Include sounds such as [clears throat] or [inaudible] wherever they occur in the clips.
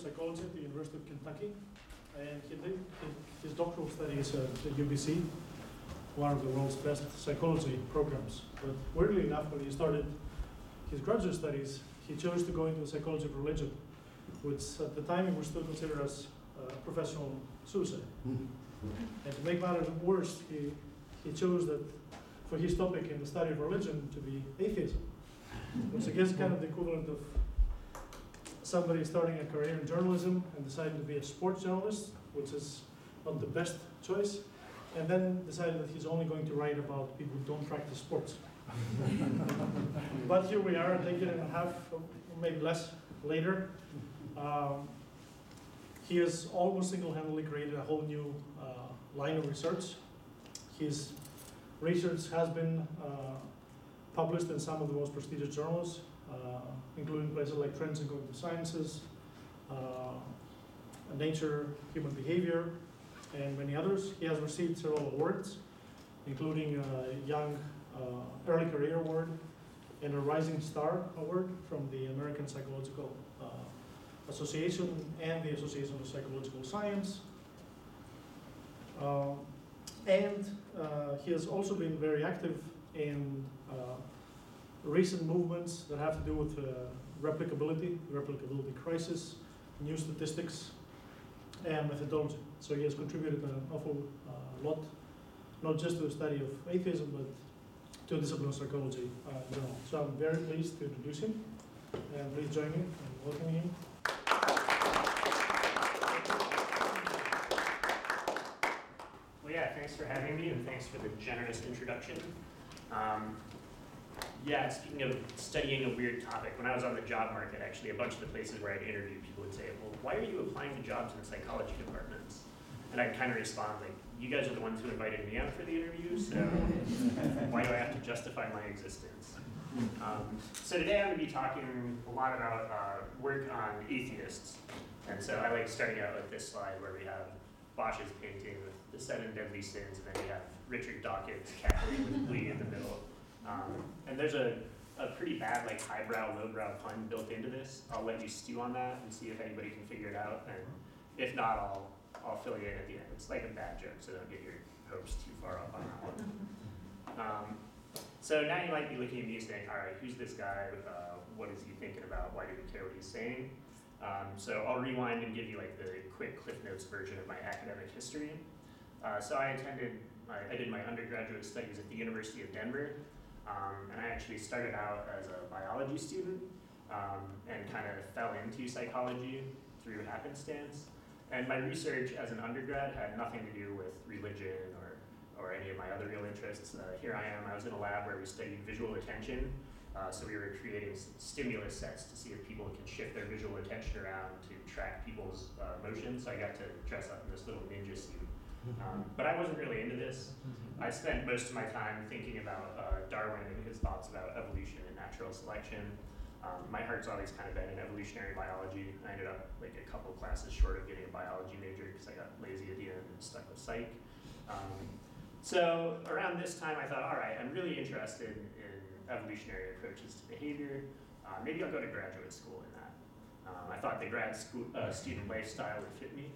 of psychology at the University of Kentucky, and he did his- doctoral studies at UBC, one of the world's best psychology programs. But weirdly enough, when he started his graduate studies, he chose to go into the psychology of religion, which at the time he was still considered as uh, professional suicide. And to make matters worse, he, he chose that for his topic in the study of religion to be atheism, which I guess kind of the equivalent of somebody starting a career in journalism and deciding to be a sports journalist, which is not the best choice, and then decided that he's only going to write about people who don't practice sports. [laughs] but here we are, a decade and a half, maybe less later. Um, he has almost single-handedly created a whole new uh, line of research. His research has been uh, published in some of the most prestigious journals, including places like Trends in Cognitive Sciences, uh, Nature, Human Behavior, and many others. He has received several awards, including a Young uh, Early Career Award and a Rising Star Award from the American Psychological uh, Association and the Association of Psychological Science. Um, and uh, he has also been very active in uh, recent movements that have to do with uh, replicability, replicability crisis, new statistics, and methodology. So he has contributed an awful uh, lot, not just to the study of atheism, but to the discipline of psychology uh, in general. So I'm very pleased to introduce him, and please join me in welcoming him. Well, yeah, thanks for having me and thanks for the generous introduction. Um, yeah, speaking of studying a weird topic, when I was on the job market, actually, a bunch of the places where I'd interview, people would say, well, why are you applying to jobs in the psychology departments? And I'd kind of respond, like, you guys are the ones who invited me out for the interview, so [laughs] why do I have to justify my existence? Um, so today I'm going to be talking a lot about uh, work on atheists. And so I like starting out with this slide where we have Bosch's painting with the seven deadly sins, and then we have Richard Dawkins cackling with glee in the middle. Um, and there's a, a pretty bad, like highbrow, lowbrow pun built into this. I'll let you stew on that and see if anybody can figure it out. And if not, I'll, I'll fill you in at the end. It's like a bad joke, so don't get your hopes too far up on that one. Um, so now you might be looking at me saying, all right, who's this guy? Uh, what is he thinking about? Why do we care what he's saying? Um, so I'll rewind and give you like the quick Cliff Notes version of my academic history. Uh, so I attended, I, I did my undergraduate studies at the University of Denver, um, and I actually started out as a biology student um, and kind of fell into psychology through happenstance. And my research as an undergrad had nothing to do with religion or, or any of my other real interests. Uh, here I am, I was in a lab where we studied visual attention. Uh, so we were creating stimulus sets to see if people can shift their visual attention around to track people's uh. So I got to dress up in this little ninja suit. Um, but I wasn't really into this. I spent most of my time thinking about uh, Darwin and his thoughts about evolution and natural selection. Um, my heart's always kind of been in evolutionary biology. I ended up like a couple classes short of getting a biology major because I got lazy at the end and stuck with psych. Um, so around this time, I thought, all right, I'm really interested in evolutionary approaches to behavior. Uh, maybe I'll go to graduate school in that. Um, I thought the grad school uh, student lifestyle would fit me.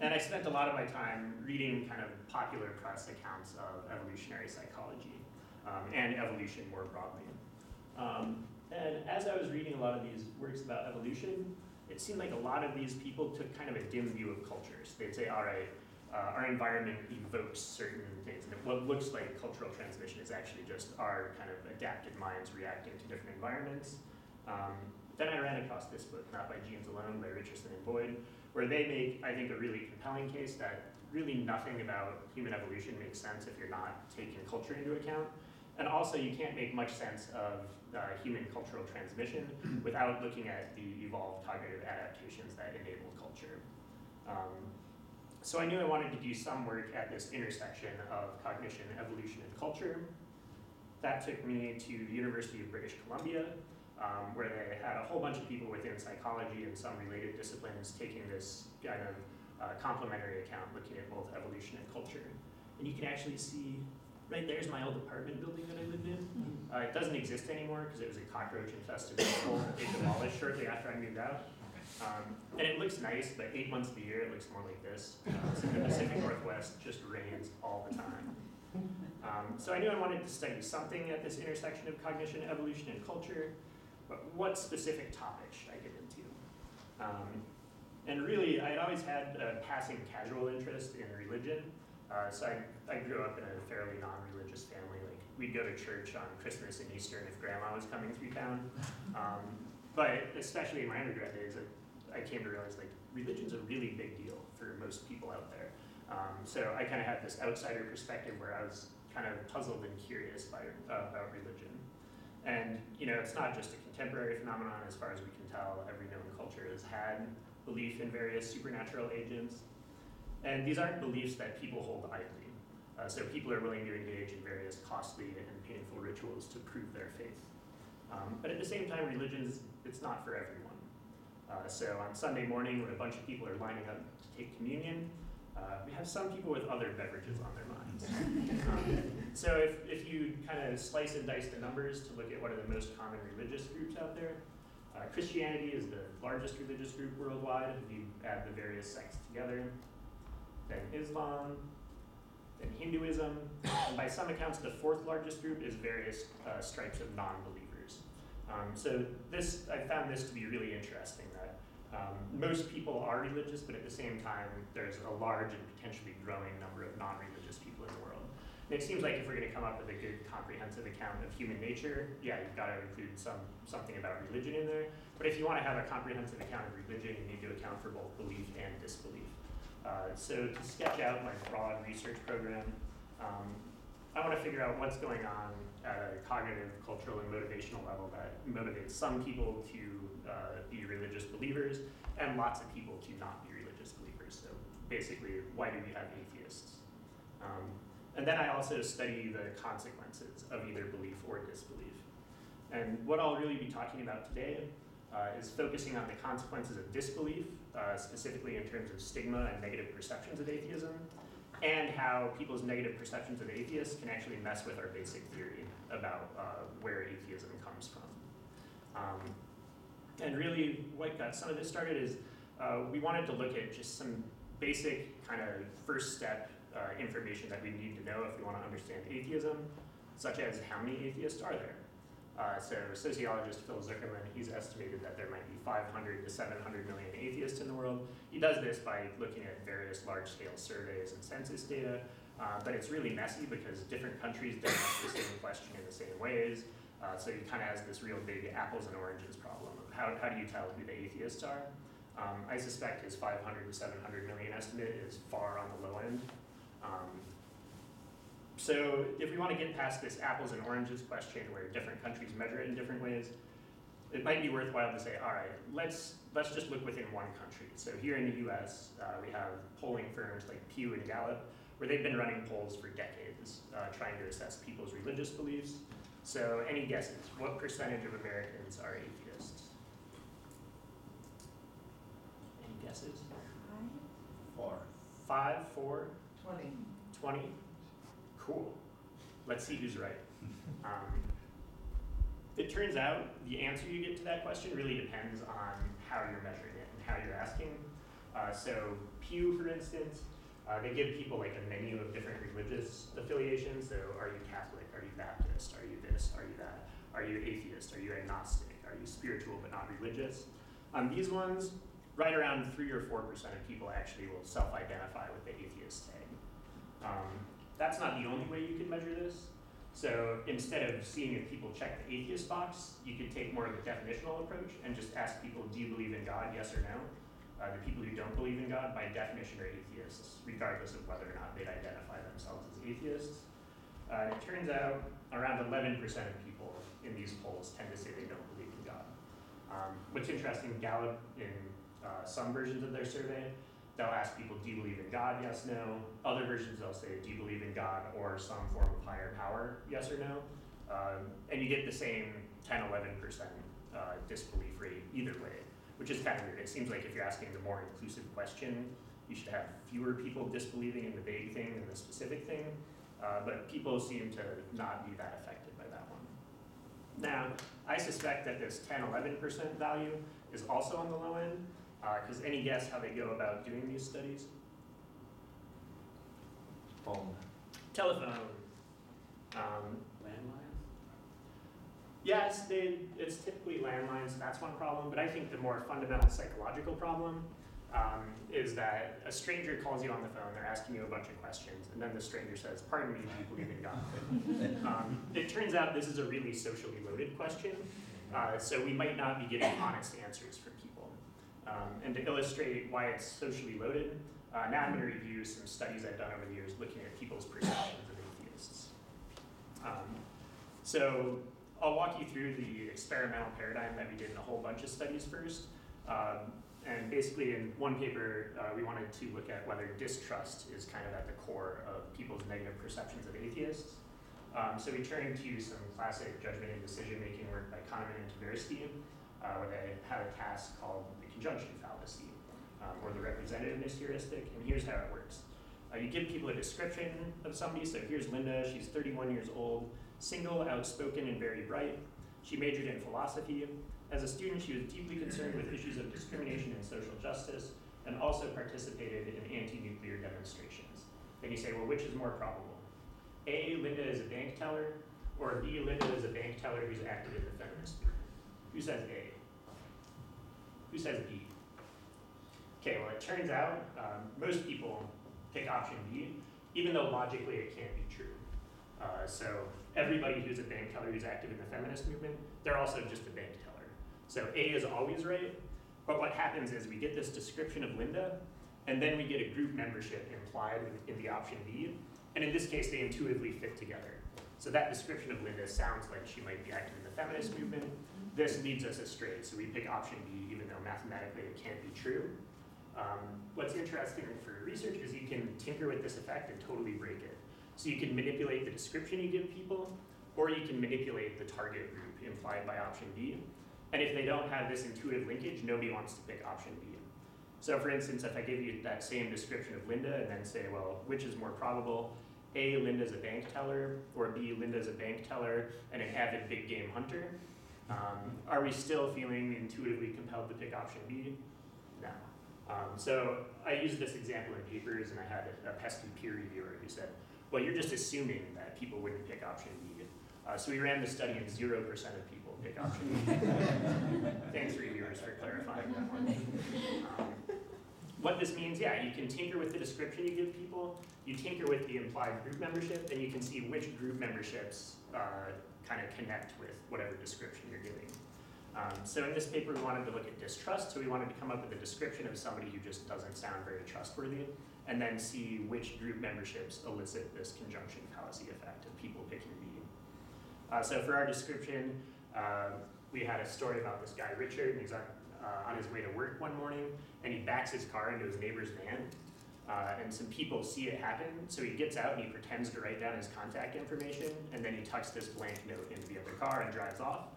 And I spent a lot of my time reading kind of popular press accounts of evolutionary psychology um, and evolution more broadly. Um, and as I was reading a lot of these works about evolution, it seemed like a lot of these people took kind of a dim view of cultures. They'd say, all right, uh, our environment evokes certain things, and what looks like cultural transmission is actually just our kind of adapted minds reacting to different environments. Um, then I ran across this book, Not by Genes Alone, by Richerson and Boyd, where they make, I think, a really compelling case that really nothing about human evolution makes sense if you're not taking culture into account. And also, you can't make much sense of uh, human cultural transmission [clears throat] without looking at the evolved cognitive adaptations that enable culture. Um, so I knew I wanted to do some work at this intersection of cognition, evolution, and culture. That took me to the University of British Columbia, um, where they had a whole bunch of people within psychology and some related disciplines taking this kind of uh, complementary account looking at both evolution and culture. And you can actually see Right there's my old apartment building that I lived in. Uh, it doesn't exist anymore because it was a cockroach infested school. It demolished shortly after I moved out. Um, and it looks nice, but eight months of the year it looks more like this. Uh, in the Pacific Northwest, just rains all the time. Um, so I knew I wanted to study something at this intersection of cognition, evolution, and culture, what specific topic should I get into? Um, and really, I had always had a passing casual interest in religion. Uh, so I, I grew up in a fairly non-religious family. Like we'd go to church on Christmas and Easter, if Grandma was coming through town. Um, but especially in my undergrad days, I, I came to realize like religion's a really big deal for most people out there. Um, so I kind of had this outsider perspective where I was kind of puzzled and curious by, uh, about religion. And you know, it's not just a contemporary phenomenon. As far as we can tell, every known culture has had belief in various supernatural agents. And these aren't beliefs that people hold idly. Uh, so people are willing to engage in various costly and painful rituals to prove their faith. Um, but at the same time, religion is it's not for everyone. Uh, so on Sunday morning, when a bunch of people are lining up to take communion, we have some people with other beverages on their minds. [laughs] Um, so if, if you kind of slice and dice the numbers to look at what are the most common religious groups out there, uh, Christianity is the largest religious group worldwide if you add the various sects together. Then Islam, then Hinduism, and by some accounts, the fourth largest group is various uh, stripes of non-believers. Um, so this, I found this to be really interesting. That um, most people are religious, but at the same time, there's a large and potentially growing number of non-religious people in the world. And it seems like if we're going to come up with a good comprehensive account of human nature, yeah, you've got to include some something about religion in there. But if you want to have a comprehensive account of religion, you need to account for both belief and disbelief. Uh, so to sketch out my broad research program, um, I want to figure out what's going on at a cognitive, cultural, and motivational level that motivates some people to uh, be religious believers and lots of people to not be religious believers. So basically, why do we have atheists? Um, and then I also study the consequences of either belief or disbelief. And what I'll really be talking about today uh, is focusing on the consequences of disbelief, uh, specifically in terms of stigma and negative perceptions of atheism, and how people's negative perceptions of atheists can actually mess with our basic theory about uh, where atheism comes from. Um, and really, what got some of this started is uh, we wanted to look at just some basic kind of first step uh, information that we need to know if we want to understand atheism, such as how many atheists are there? Uh, so sociologist Phil Zuckerman, he's estimated that there might be 500 to 700 million atheists in the world. He does this by looking at various large-scale surveys and census data, uh, but it's really messy because different countries don't ask the same question in the same ways. Uh, so he kind of has this real big apples and oranges problem. How, how do you tell who the atheists are? Um, I suspect his 500 to 700 million estimate is far on the low end. Um, so if we want to get past this apples and oranges question where different countries measure it in different ways, it might be worthwhile to say, all right, let's let's just look within one country. So here in the U.S., uh, we have polling firms like Pew and Gallup, where they've been running polls for decades, uh, trying to assess people's religious beliefs. So any guesses? What percentage of Americans are atheists? Any guesses? Four. Five, four, Twenty. 20? Cool. Let's see who's right. [laughs] Um, it turns out the answer you get to that question really depends on how you're measuring it and how you're asking. Uh, so Pew, for instance, uh, they give people like a menu of different religious affiliations. So are you Catholic? Are you Baptist? Are you this? Are you that? Are you atheist? Are you agnostic? Are you spiritual but not religious? Um, these ones, right around three or four percent of people actually will self-identify with the atheist tag. Um, that's not the only way you can measure this. So instead of seeing if people check the atheist box, you could take more of a definitional approach and just ask people, do you believe in God, yes or no? Uh, the people who don't believe in God, by definition, are atheists, regardless of whether or not they'd identify themselves as atheists. Uh, it turns out around 11% of people in these polls tend to say they don't believe in God. Um, what's interesting, Gallup, in uh, some versions of their survey, they'll ask people, do you believe in God? Yes, no. Other versions, they'll say, do you believe in God or some form of higher power? Yes or no. Um, and you get the same 10, 11% uh, disbelief rate either way, which is kind of weird. It seems like if you're asking the more inclusive question, you should have fewer people disbelieving in the vague thing than the specific thing. uh, but people seem to not be that affected by that one. Now, I suspect that this 10, 11% value is also on the low end, because any guess how they go about doing these studies? Phone. Telephone. Um, Landline? Yes, they, it's typically landlines, that's one problem, but I think the more fundamental psychological problem um, is that a stranger calls you on the phone, they're asking you a bunch of questions, and then the stranger says, pardon me, do you believe in God? um, it turns out this is a really socially loaded question, uh, so we might not be getting honest answers from people. Um, and to illustrate why it's socially loaded, uh, now I'm going to review some studies I've done over the years looking at people's perceptions of atheists. Um, so I'll walk you through the experimental paradigm that we did in a whole bunch of studies first. Um, and basically, in one paper, uh, we wanted to look at whether distrust is kind of at the core of people's negative perceptions of atheists. Um, so we turned to some classic judgment and decision making work by Kahneman and Tversky, uh, they had a task called the conjunction fallacy, um, or the representativeness heuristic. And here's how it works uh, you give people a description of somebody. So here's Linda, she's 31 years old, single, outspoken, and very bright. She majored in philosophy. As a student, she was deeply concerned with issues of discrimination and social justice, and also participated in anti nuclear demonstrations. Then you say, well, which is more probable? A, Linda is a bank teller, or B, Linda is a bank teller who's active in the feminist movement? Who says A? Who says B? Okay, well, it turns out um, most people pick option B, even though logically it can't be true. Uh, so everybody who's a bank teller who's active in the feminist movement, they're also just a bank teller. So A is always right, but what happens is we get this description of Linda, and then we get a group membership implied in the option B, and in this case, they intuitively fit together. So that description of Linda sounds like she might be active in the feminist movement. This leads us astray, so we pick option B, even though mathematically it can't be true. Um, what's interesting for research is you can tinker with this effect and totally break it. So you can manipulate the description you give people, or you can manipulate the target group implied by option B. And if they don't have this intuitive linkage, nobody wants to pick option B. So for instance, if I give you that same description of Linda and then say, well, which is more probable? A, Linda's a bank teller, or B, Linda's a bank teller and an avid big game hunter. Um, are we still feeling intuitively compelled to pick option B? No. Um, so I used this example in papers, and I had a, a pesky peer reviewer who said, "Well, you're just assuming that people wouldn't pick option B." Uh, so we ran the study, and zero percent of people pick option B. [laughs] Thanks, reviewers, for clarifying that one. Um, what this means, yeah, you can tinker with the description you give people, you tinker with the implied group membership, and you can see which group memberships uh, kind of connect with whatever description you're giving. Um, so in this paper, we wanted to look at distrust, so we wanted to come up with a description of somebody who just doesn't sound very trustworthy, and then see which group memberships elicit this conjunction fallacy effect of people picking B. Uh, so for our description, uh, we had a story about this guy, Richard, and he's on, uh, on his way to work one morning, and he backs his car into his neighbor's van, uh, and some people see it happen, so he gets out and he pretends to write down his contact information, and then he tucks this blank note into the other car and drives off.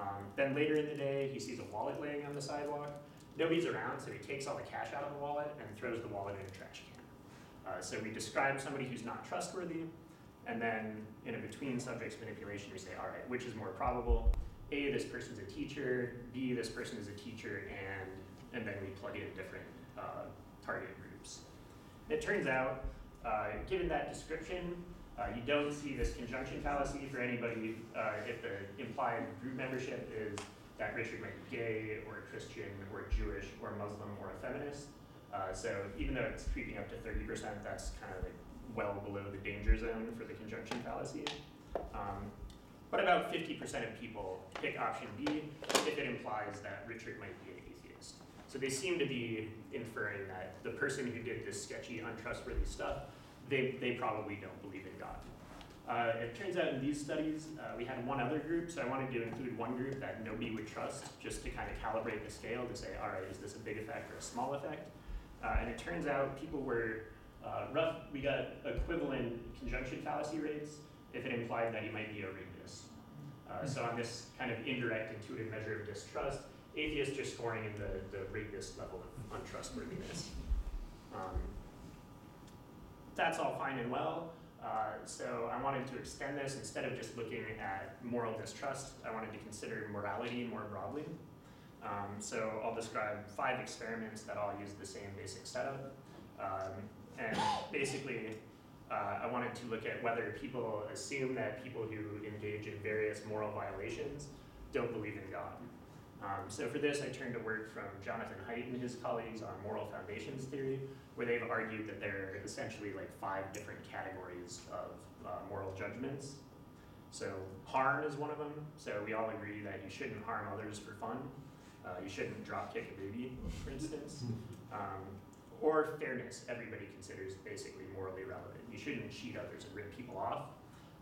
Um, then later in the day, he sees a wallet laying on the sidewalk. Nobody's around, so he takes all the cash out of the wallet and throws the wallet in a trash can. Uh, so we describe somebody who's not trustworthy, and then in a between subjects manipulation, we say, all right, which is more probable? A, this person's a teacher. B, this person is a teacher, and and then we plug in different uh, target groups. It turns out, uh, given that description, you don't see this conjunction fallacy for anybody uh, if the implied group membership is that Richard might be gay or Christian or Jewish or Muslim or a feminist. Uh, so even though it's creeping up to 30%, that's kind of like well below the danger zone for the conjunction fallacy. Um, but about 50% of people pick option B if it implies that Richard might be an atheist. So they seem to be inferring that the person who did this sketchy, untrustworthy stuff, they, they probably don't believe in God. Uh, it turns out in these studies, uh, we had one other group, so I wanted to include one group that nobody would trust just to kind of calibrate the scale to say, all right, is this a big effect or a small effect? Uh, and it turns out people were uh, rough, we got equivalent conjunction fallacy rates if it implied that he might be a rapist. Uh, so on this kind of indirect intuitive measure of distrust, atheists are scoring in the, the rapist level of untrustworthiness. Um, that's all fine and well, Uh, so I wanted to extend this instead of just looking at moral distrust. I wanted to consider morality more broadly. Um, so I'll describe five experiments that all use the same basic setup. Um, and basically, uh, I wanted to look at whether people assume that people who engage in various moral violations don't believe in God. Um, so for this, I turned to work from Jonathan Haidt and his colleagues on moral foundations theory, where they've argued that there are essentially like five different categories of uh, moral judgments. So harm is one of them. So we all agree that you shouldn't harm others for fun. Uh, you shouldn't drop kick a baby, for instance. [laughs] Um, or fairness, everybody considers basically morally relevant. You shouldn't cheat others and rip people off.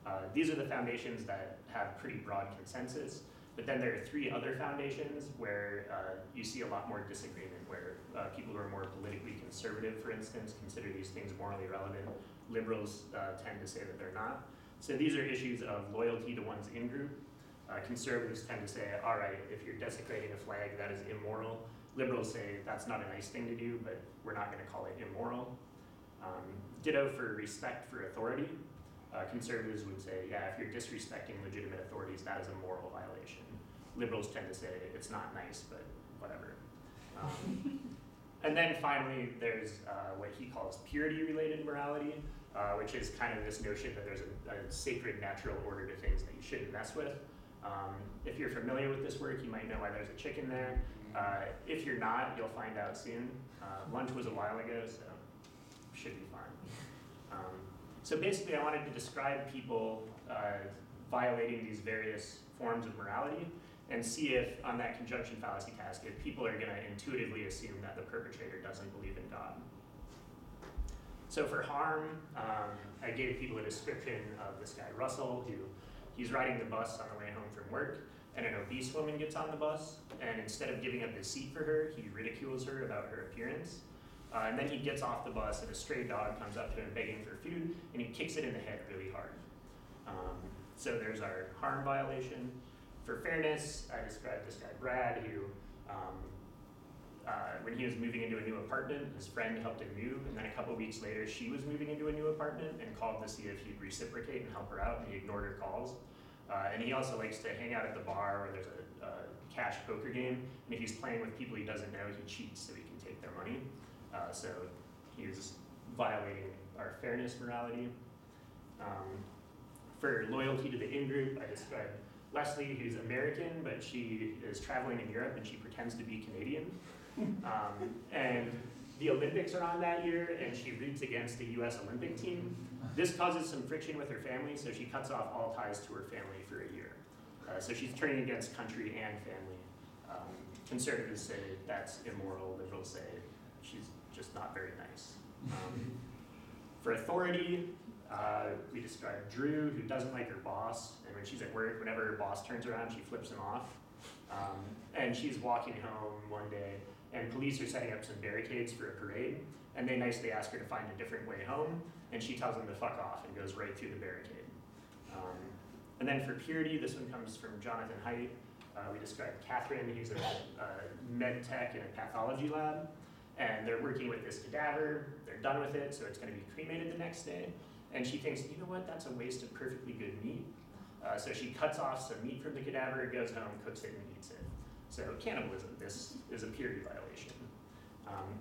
Uh, these are the foundations that have pretty broad consensus. But then there are three other foundations where uh, you see a lot more disagreement, where uh, people who are more politically conservative, for instance, consider these things morally relevant. Liberals uh, tend to say that they're not. So these are issues of loyalty to one's in group. Uh, conservatives tend to say, all right, if you're desecrating a flag, that is immoral. Liberals say that's not a nice thing to do, but we're not going to call it immoral. Um, ditto for respect for authority. Uh, conservatives would say, yeah, if you're disrespecting legitimate authorities, that is a moral violation. Liberals tend to say it's not nice, but whatever. Um, [laughs] and then finally, there's uh, what he calls purity-related morality, uh, which is kind of this notion that there's a, a, sacred natural order to things that you shouldn't mess with. Um, if you're familiar with this work, you might know why there's a chicken there. Uh, if you're not, you'll find out soon. Uh, lunch was a while ago, so should be fine. Um, so basically, I wanted to describe people uh, violating these various forms of morality and see if, on that conjunction fallacy task, if people are going to intuitively assume that the perpetrator doesn't believe in God. So for harm, um, I gave people a description of this guy, Russell, who he's riding the bus on the way home from work, and an obese woman gets on the bus, and instead of giving up his seat for her, he ridicules her about her appearance. Uh, and then he gets off the bus, and a stray dog comes up to him begging for food, and he kicks it in the head really hard. Um, so there's our harm violation. For fairness, I described this guy, Brad, who, um, uh, when he was moving into a new apartment, his friend helped him move, and then a couple weeks later, she was moving into a new apartment and called to see if he'd reciprocate and help her out, and he ignored her calls. Uh, and he also likes to hang out at the bar where there's a, a cash poker game, and if he's playing with people he doesn't know, he cheats so he can take their money. Uh, so he's violating our fairness morality. Um, for loyalty to the in-group, I described Leslie, who's American, but she is traveling in Europe and she pretends to be Canadian. Um, and the Olympics are on that year, and she roots against the US Olympic team. This causes some friction with her family, so she cuts off all ties to her family for a year. Uh, so she's turning against country and family. Um, conservatives say that's immoral, liberals say just not very nice. Um, for authority, uh, we describe Drew, who doesn't like her boss, and when she's at work, whenever her boss turns around, she flips him off. Um, and she's walking home one day, and police are setting up some barricades for a parade, and they nicely ask her to find a different way home, and she tells them to fuck off and goes right through the barricade. Um, and then for purity, this one comes from Jonathan Haidt. Uh, we described Catherine, who's a, a med tech in a pathology lab, and they're working with this cadaver. They're done with it, so it's going to be cremated the next day. And she thinks, you know what, that's a waste of perfectly good meat. Uh, so she cuts off some meat from the cadaver, goes home, cooks it, and eats it. So cannibalism, this is a purity violation. Um,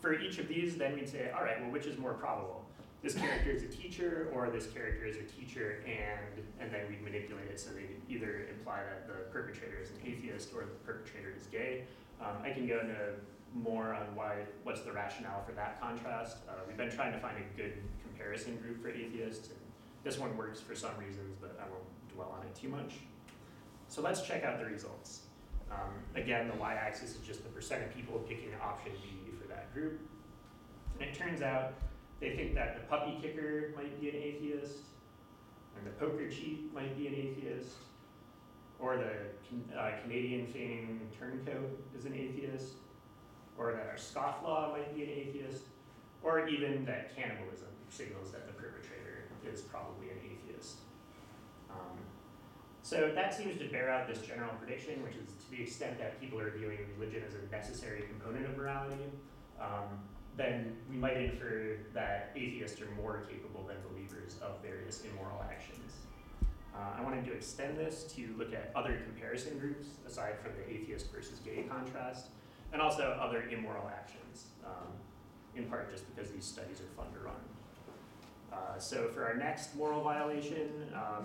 for each of these, then we'd say, all right, well, which is more probable? This character is a teacher, or this character is a teacher, and and then we'd manipulate it so they either imply that the perpetrator is an atheist or the perpetrator is gay. Um, I can go into more on why, what's the rationale for that contrast. Uh, we've been trying to find a good comparison group for atheists, and this one works for some reasons, but I won't dwell on it too much. So let's check out the results. Um, again, the y-axis is just the percent of people picking option B for that group. And it turns out they think that the puppy kicker might be an atheist, and the poker cheat might be an atheist, or the uh, Canadian feigning turncoat is an atheist, or that our scofflaw might be an atheist, or even that cannibalism signals that the perpetrator is probably an atheist. Um, so that seems to bear out this general prediction, which is to the extent that people are viewing religion as a necessary component of morality, um, then we might infer that atheists are more capable than believers of various immoral actions. Uh, I wanted to extend this to look at other comparison groups aside from the atheist versus gay contrast, and also other immoral actions, um, in part just because these studies are fun to run. Uh, so for our next moral violation, um,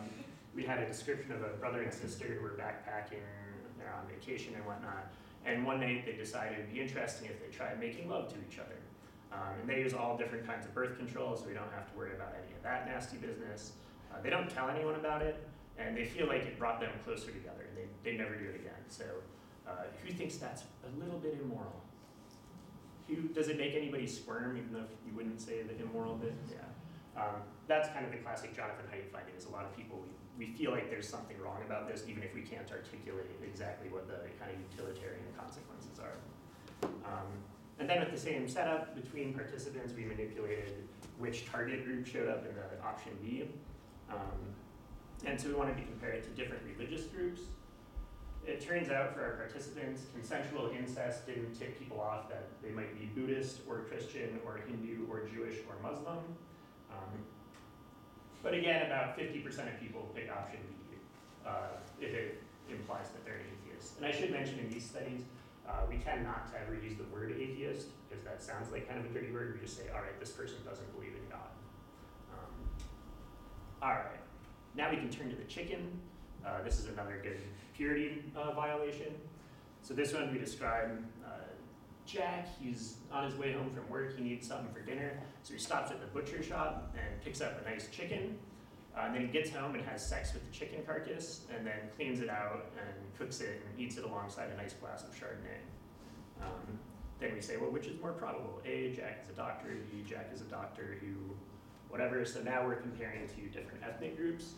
we had a description of a brother and sister who were backpacking, they're on vacation and whatnot, and one night they decided it'd be interesting if they tried making love to each other. Um, and they use all different kinds of birth control, so we don't have to worry about any of that nasty business. Uh, they don't tell anyone about it, and they feel like it brought them closer together. They, they never do it again. So, uh, who thinks that's a little bit immoral? Who does it make anybody squirm, even though you wouldn't say the immoral bit? Yeah. Um, that's kind of the classic Jonathan Haidt finding. Is a lot of people we, we feel like there's something wrong about this, even if we can't articulate exactly what the kind of utilitarian consequences are. Um, and then with the same setup between participants, we manipulated which target group showed up in the option B. Um, and so we wanted to compare it to different religious groups. It turns out for our participants, consensual incest didn't tip people off that they might be Buddhist or Christian or Hindu or Jewish or Muslim. Um, but again, about 50% of people pick option B uh, if it implies that they're atheist. And I should mention in these studies, uh, we tend not to ever use the word atheist because that sounds like kind of a dirty word. We just say, all right, this person doesn't believe in God. Um, all right, now we can turn to the chicken. Uh, this is another good purity uh, violation. So this one we describe uh, Jack. He's on his way home from work. He needs something for dinner, so he stops at the butcher shop and picks up a nice chicken. Uh, and then he gets home and has sex with the chicken carcass, and then cleans it out and cooks it and eats it alongside a nice glass of Chardonnay. Um, then we say, well, which is more probable? A, Jack is a doctor. B, Jack is a doctor who, whatever. So now we're comparing two different ethnic groups.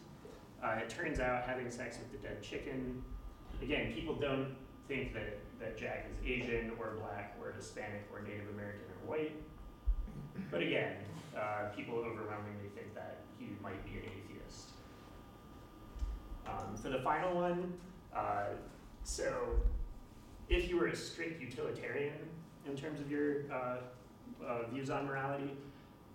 Uh, it turns out having sex with the dead chicken, again, people don't think that, that Jack is Asian or black or Hispanic or Native American or white. But again, uh, people overwhelmingly think that he might be an atheist. Um, for the final one, uh, so if you were a strict utilitarian in terms of your uh, uh, views on morality,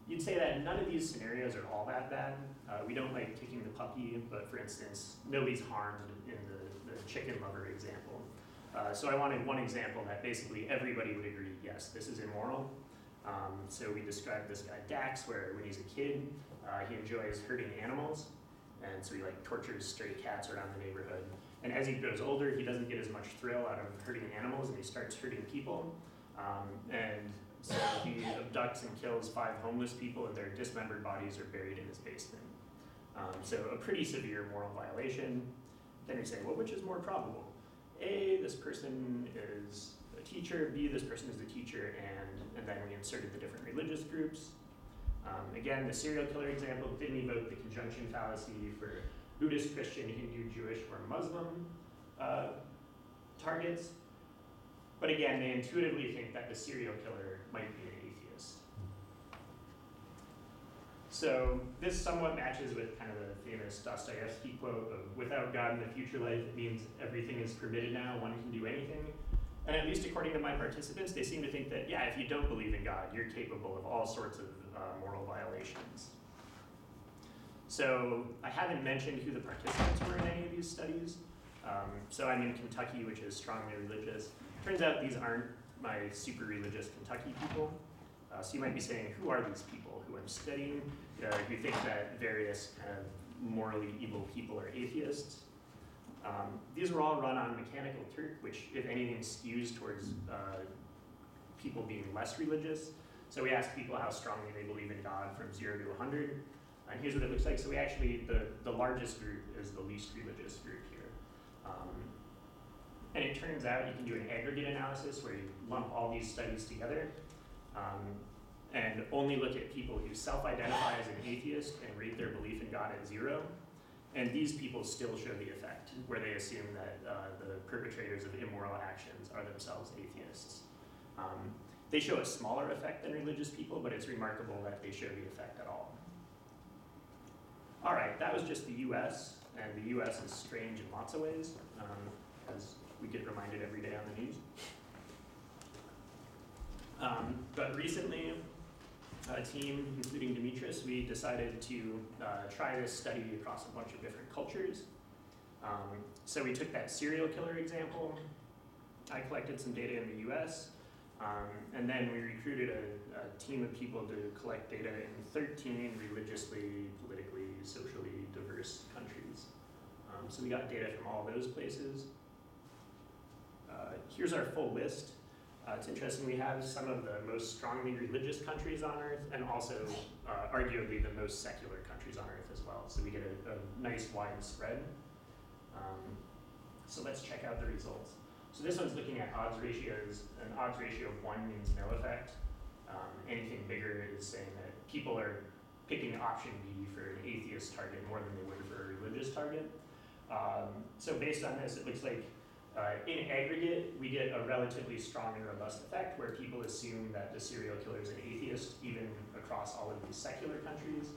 you'd say that none of these scenarios are all that bad. Uh, we don't like kicking the puppy, but for instance, nobody's harmed in the, the chicken lover example. Uh, so I wanted one example that basically everybody would agree, yes, this is immoral. Um, so we described this guy Dax, where when he's a kid, uh, he enjoys hurting animals, and so he like tortures stray cats around the neighborhood. And as he grows older, he doesn't get as much thrill out of hurting animals, and he starts hurting people. Um, and so he abducts and kills five homeless people, and their dismembered bodies are buried in his basement. Um, so a pretty severe moral violation. Then we say, well, which is more probable? A, this person is a teacher. B, this person is a teacher, and and then we inserted the different religious groups. Um, again, the serial killer example didn't evoke the conjunction fallacy for Buddhist, Christian, Hindu, Jewish, or Muslim uh, targets. But again, they intuitively think that the serial killer might be an atheist. So this somewhat matches with kind of the famous Dostoevsky quote of without God in the future life, it means everything is permitted now, one can do anything. And at least according to my participants, they seem to think that, yeah, if you don't believe in God, you're capable of all sorts of uh, moral violations. So I haven't mentioned who the participants were in any of these studies. Um, so I'm in Kentucky, which is strongly religious. Turns out these aren't my super religious Kentucky people. Uh, so you might be saying, who are these people who I'm studying, uh, who think that various kind of morally evil people are atheists? Um, these were all run on Mechanical Turk, which, if anything, skews towards uh, people being less religious. So we asked people how strongly they believe in God from zero to 100. And here's what it looks like. So we actually, the, the largest group is the least religious group here. Um, and it turns out you can do an aggregate analysis where you lump all these studies together um, and only look at people who self-identify as an atheist and rate their belief in God at zero. And these people still show the effect, where they assume that uh, the perpetrators of immoral actions are themselves atheists. Um, they show a smaller effect than religious people, but it's remarkable that they show the effect at all. All right, that was just the US, and the US is strange in lots of ways, um, we get reminded every day on the news. Um, but recently, a team, including Dimitris, we decided to uh, try this study across a bunch of different cultures. Um, so we took that serial killer example. I collected some data in the US, um, and then we recruited a, a team of people to collect data in 13 religiously, politically, socially diverse countries. Um, so we got data from all those places. Uh, here's our full list. Uh, it's interesting, we have some of the most strongly religious countries on earth and also uh, arguably the most secular countries on earth as well. So we get a, a nice wide spread. Um, so let's check out the results. So this one's looking at odds ratios. An odds ratio of one means no effect. Um, anything bigger is saying that people are picking option B for an atheist target more than they would for a religious target. Um, so based on this, it looks like uh, in aggregate, we get a relatively strong and robust effect where people assume that the serial killer is an atheist, even across all of these secular countries.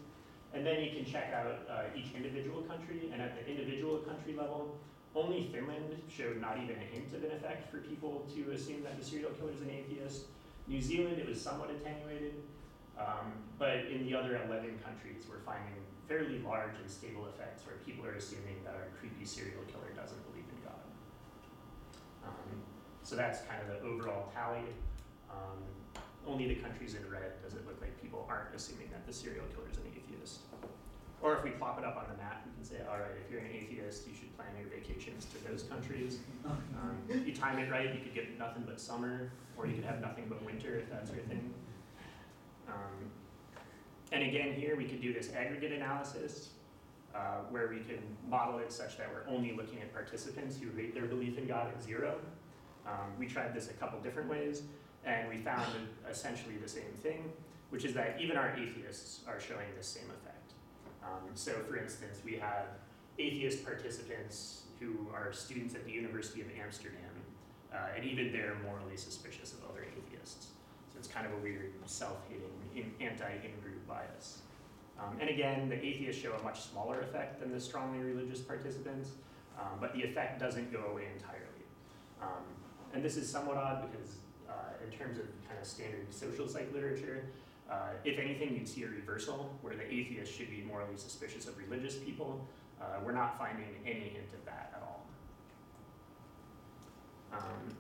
And then you can check out uh, each individual country, and at the individual country level, only Finland showed not even a hint of an effect for people to assume that the serial killer is an atheist. New Zealand, it was somewhat attenuated, um, but in the other 11 countries, we're finding fairly large and stable effects where people are assuming that our creepy serial killer doesn't believe. Um, so that's kind of the overall tally. Um, only the countries in red does it look like people aren't assuming that the serial killer is an atheist. Or if we plop it up on the map, we can say, all right, if you're an atheist, you should plan your vacations to those countries. Um, if you time it right, you could get nothing but summer, or you could have nothing but winter if that's your thing. Um, and again, here we could do this aggregate analysis uh, where we can model it such that we're only looking at participants who rate their belief in God at zero. Um, we tried this a couple different ways, and we found essentially the same thing, which is that even our atheists are showing the same effect. Um, so, for instance, we have atheist participants who are students at the University of Amsterdam, uh, and even they're morally suspicious of other atheists. So it's kind of a weird self-hating anti-in-group bias. Um, and again, the atheists show a much smaller effect than the strongly religious participants, um, but the effect doesn't go away entirely. Um, and this is somewhat odd because uh, in terms of kind of standard social psych literature, uh, if anything, you'd see a reversal where the atheists should be morally suspicious of religious people. Uh, we're not finding any hint of that at all. Um,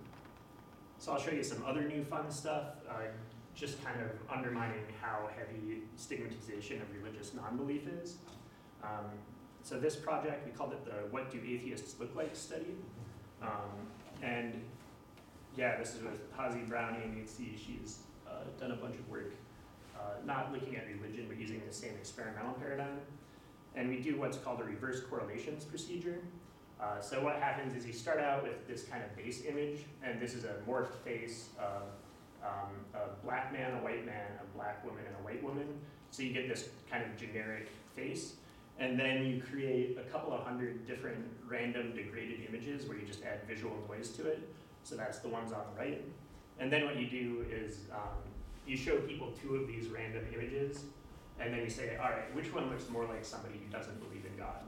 so I'll show you some other new fun stuff, uh, just kind of undermining how heavy stigmatization of religious non-belief is. Um, so this project, we called it the What Do Atheists Look Like study. Um, and yeah, this is with Hazy Brown, AMHC. She's uh, done a bunch of work, uh, not looking at religion, but using the same experimental paradigm. And we do what's called a reverse correlations procedure. Uh, so what happens is you start out with this kind of base image, and this is a morphed face um, a black man, a white man, a black woman, and a white woman. So you get this kind of generic face. And then you create a couple of hundred different random degraded images where you just add visual noise to it. So that's the ones on the right. And then what you do is um, you show people two of these random images, and then you say, all right, which one looks more like somebody who doesn't believe in God?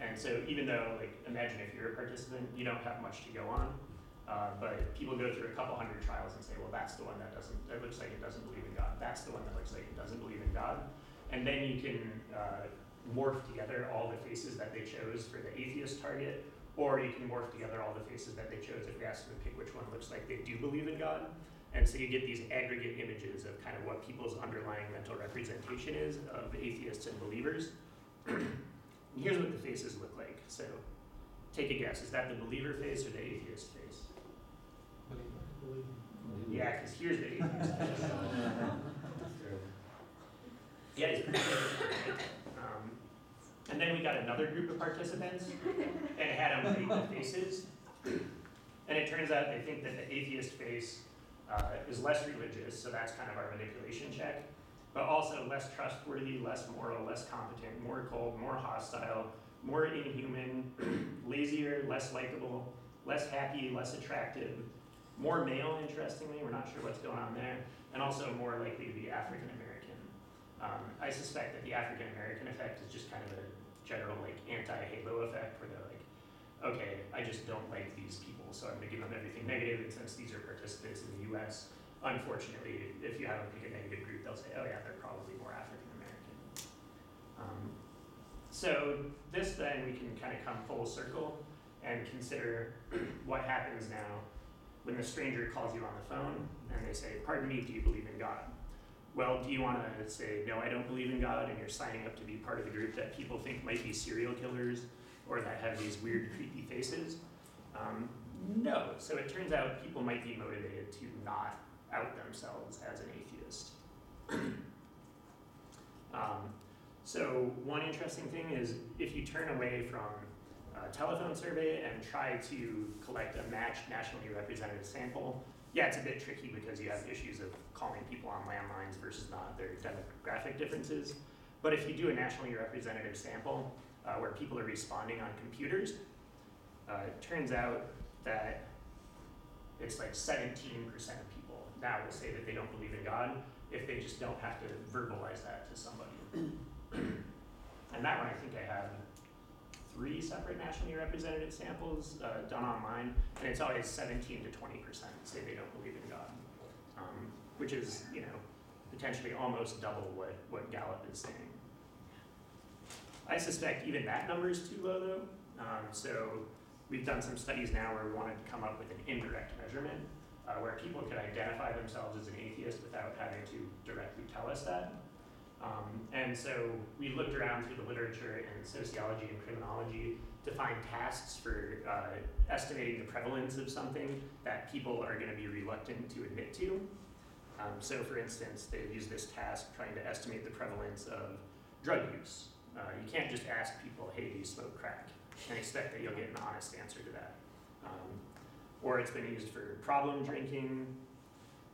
And so even though, like, imagine if you're a participant, you don't have much to go on, uh, but people go through a couple hundred trials and say, well, that's the one that doesn't, that looks like it doesn't believe in God. That's the one that looks like it doesn't believe in God. And then you can uh, morph together all the faces that they chose for the atheist target, or you can morph together all the faces that they chose if we ask them to pick which one looks like they do believe in God. And so you get these aggregate images of kind of what people's underlying mental representation is of atheists and believers. and [clears throat] here's what the faces look like. So take a guess. Is that the believer face or the atheist face? Yeah, because here's the atheist. [laughs] Yeah, it's pretty good. Um, and then we got another group of participants and had them rate the faces. And it turns out they think that the atheist face uh, is less religious, so that's kind of our manipulation check, but also less trustworthy, less moral, less competent, more cold, more hostile, more inhuman, lazier, less likable, less happy, less attractive, more male, interestingly, we're not sure what's going on there, and also more likely to be African American. Um, I suspect that the African American effect is just kind of a general like anti-halo effect where they're like, okay, I just don't like these people, so I'm gonna give them everything negative. and since these are participants in the US, unfortunately, if you have them pick a negative group, they'll say, oh yeah, they're probably more African American. Um, so this then we can kind of come full circle and consider [clears throat] what happens now when the stranger calls you on the phone and they say, pardon me, do you believe in God? Well, do you want to say, no, I don't believe in God, and you're signing up to be part of a group that people think might be serial killers or that have these weird, creepy faces? Um, no. So it turns out people might be motivated to not out themselves as an atheist. [clears throat] um, so one interesting thing is if you turn away from telephone survey and try to collect a matched nationally representative sample, yeah, it's a bit tricky because you have issues of calling people on landlines versus not, their demographic differences. But if you do a nationally representative sample uh, where people are responding on computers, uh, it turns out that it's like 17% of people now will say that they don't believe in God if they just don't have to verbalize that to somebody. [clears throat] and that one, I think I have three separate nationally representative samples uh, done online, and it's always 17 to 20 percent say they don't believe in God, um, which is, you know, potentially almost double what, what Gallup is saying. I suspect even that number is too low, though. Um, so we've done some studies now where we wanted to come up with an indirect measurement uh, where people could identify themselves as an atheist without having to directly tell us that. Um, and so we looked around through the literature in sociology and criminology to find tasks for uh, estimating the prevalence of something that people are going to be reluctant to admit to. Um, so, for instance, they use this task trying to estimate the prevalence of drug use. Uh, you can't just ask people, hey, do you smoke crack? And expect that you'll get an honest answer to that. Um, or it's been used for problem drinking,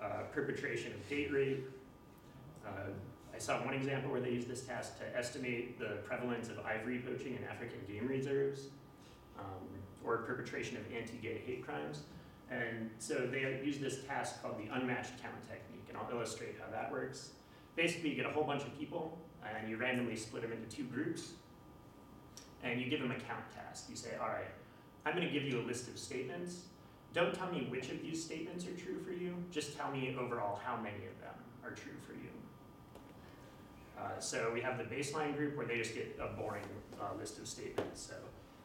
uh, perpetration of date rape, uh, saw one example where they used this task to estimate the prevalence of ivory poaching in African game reserves um, or perpetration of anti-gay hate crimes. And so they used this task called the unmatched count technique, and I'll illustrate how that works. Basically, you get a whole bunch of people, and you randomly split them into two groups, and you give them a count task. You say, all right, I'm going to give you a list of statements. Don't tell me which of these statements are true for you, just tell me overall how many of them are true for you. Uh, so we have the baseline group where they just get a boring uh, list of statements. So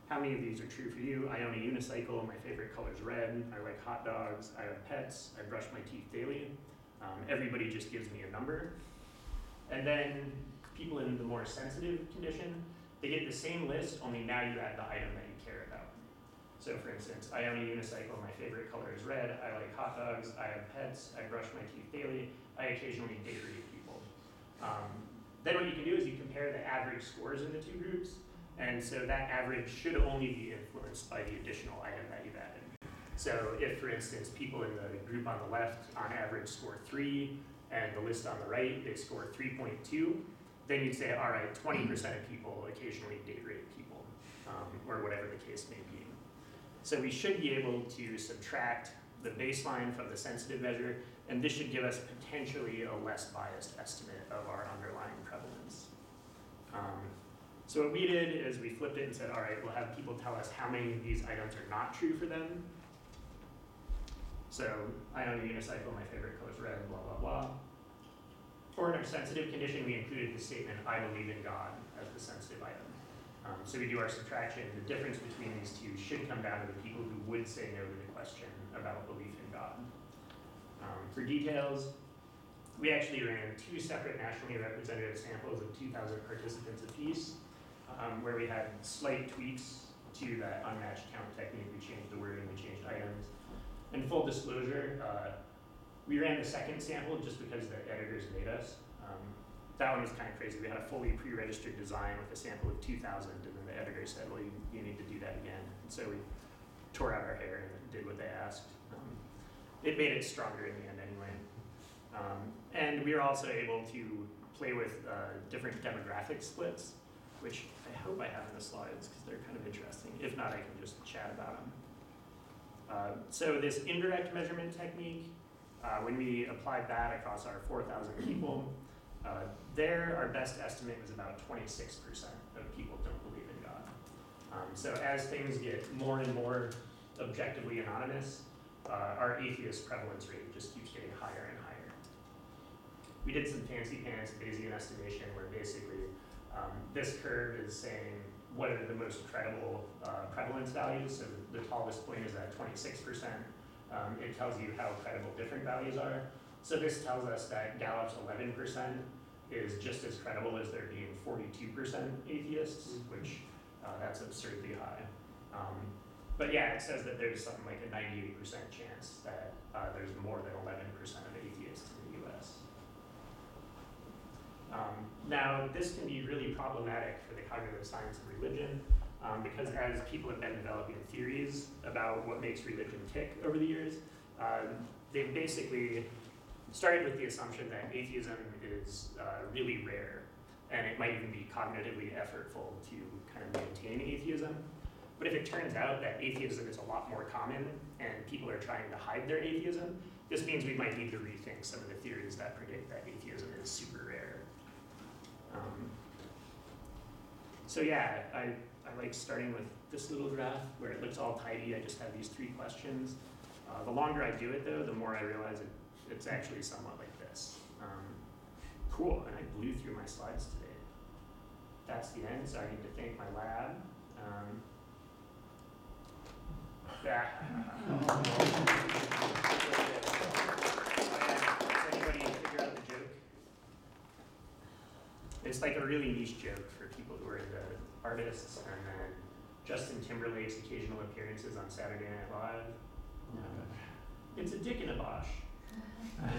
how many of these are true for you? I own a unicycle. My favorite color is red. I like hot dogs. I have pets. I brush my teeth daily. Um, everybody just gives me a number. And then people in the more sensitive condition, they get the same list, only now you add the item that you care about. So for instance, I own a unicycle. My favorite color is red. I like hot dogs. I have pets. I brush my teeth daily. I occasionally date people. Um, then what you can do is you compare the average scores in the two groups, and so that average should only be influenced by the additional item that you've added. So if, for instance, people in the group on the left on average score three, and the list on the right, they score 3.2, then you'd say, all right, 20% of people occasionally date rape people, um, or whatever the case may be. So we should be able to subtract the baseline from the sensitive measure, and this should give us potentially a less biased estimate of our underlying um, so what we did is we flipped it and said, all right, we'll have people tell us how many of these items are not true for them. So I own a unicycle, my favorite color is red, blah, blah, blah. For our sensitive condition, we included the statement, I believe in God, as the sensitive item. Um, so we do our subtraction. The difference between these two should come down to the people who would say no to the question about belief in God. Um, for details, we actually ran two separate nationally representative samples of 2,000 participants apiece, um, where we had slight tweaks to that unmatched count technique. We changed the wording, we changed items. And full disclosure, uh, we ran the second sample just because the editors made us. Um, that one was kind of crazy. We had a fully pre-registered design with a sample of 2,000, and then the editor said, well, you, you, need to do that again. And so we tore out our hair and did what they asked. Um, it made it stronger in the end anyway. Um, and we are also able to play with uh, different demographic splits, which I hope I have in the slides because they're kind of interesting. If not, I can just chat about them. Uh, so this indirect measurement technique, uh, when we applied that across our 4,000 people, uh, there our best estimate was about 26% of people don't believe in God. Um, so as things get more and more objectively anonymous, uh, our atheist prevalence rate just keeps getting higher. We did some fancy pants Bayesian estimation where basically um, this curve is saying what are the most credible uh, prevalence values. So the tallest point is at 26%. Um, it tells you how credible different values are. So this tells us that Gallup's 11% is just as credible as there being 42% atheists, which uh, that's absurdly high. Um, but yeah, it says that there's something like a 98% chance that uh, there's more than 11% of atheists in the US. Um, now, this can be really problematic for the cognitive science of religion um, because as people have been developing theories about what makes religion tick over the years, um, they've basically started with the assumption that atheism is uh, really rare and it might even be cognitively effortful to kind of maintain atheism. But if it turns out that atheism is a lot more common and people are trying to hide their atheism, this means we might need to rethink some of the theories that predict that atheism is super. Um, so yeah, I, I like starting with this little graph where it looks all tidy. I just have these three questions. Uh, the longer I do it though, the more I realize it, it's actually somewhat like this. Um, cool, and I blew through my slides today. That's the end, so I need to thank my lab. Um, yeah. [laughs] [laughs] Does anybody figure out the joke? It's like a really niche joke for people who are into artists, and then Justin Timberlake's occasional appearances on Saturday Night Live. It's a dick in a Bosch. That's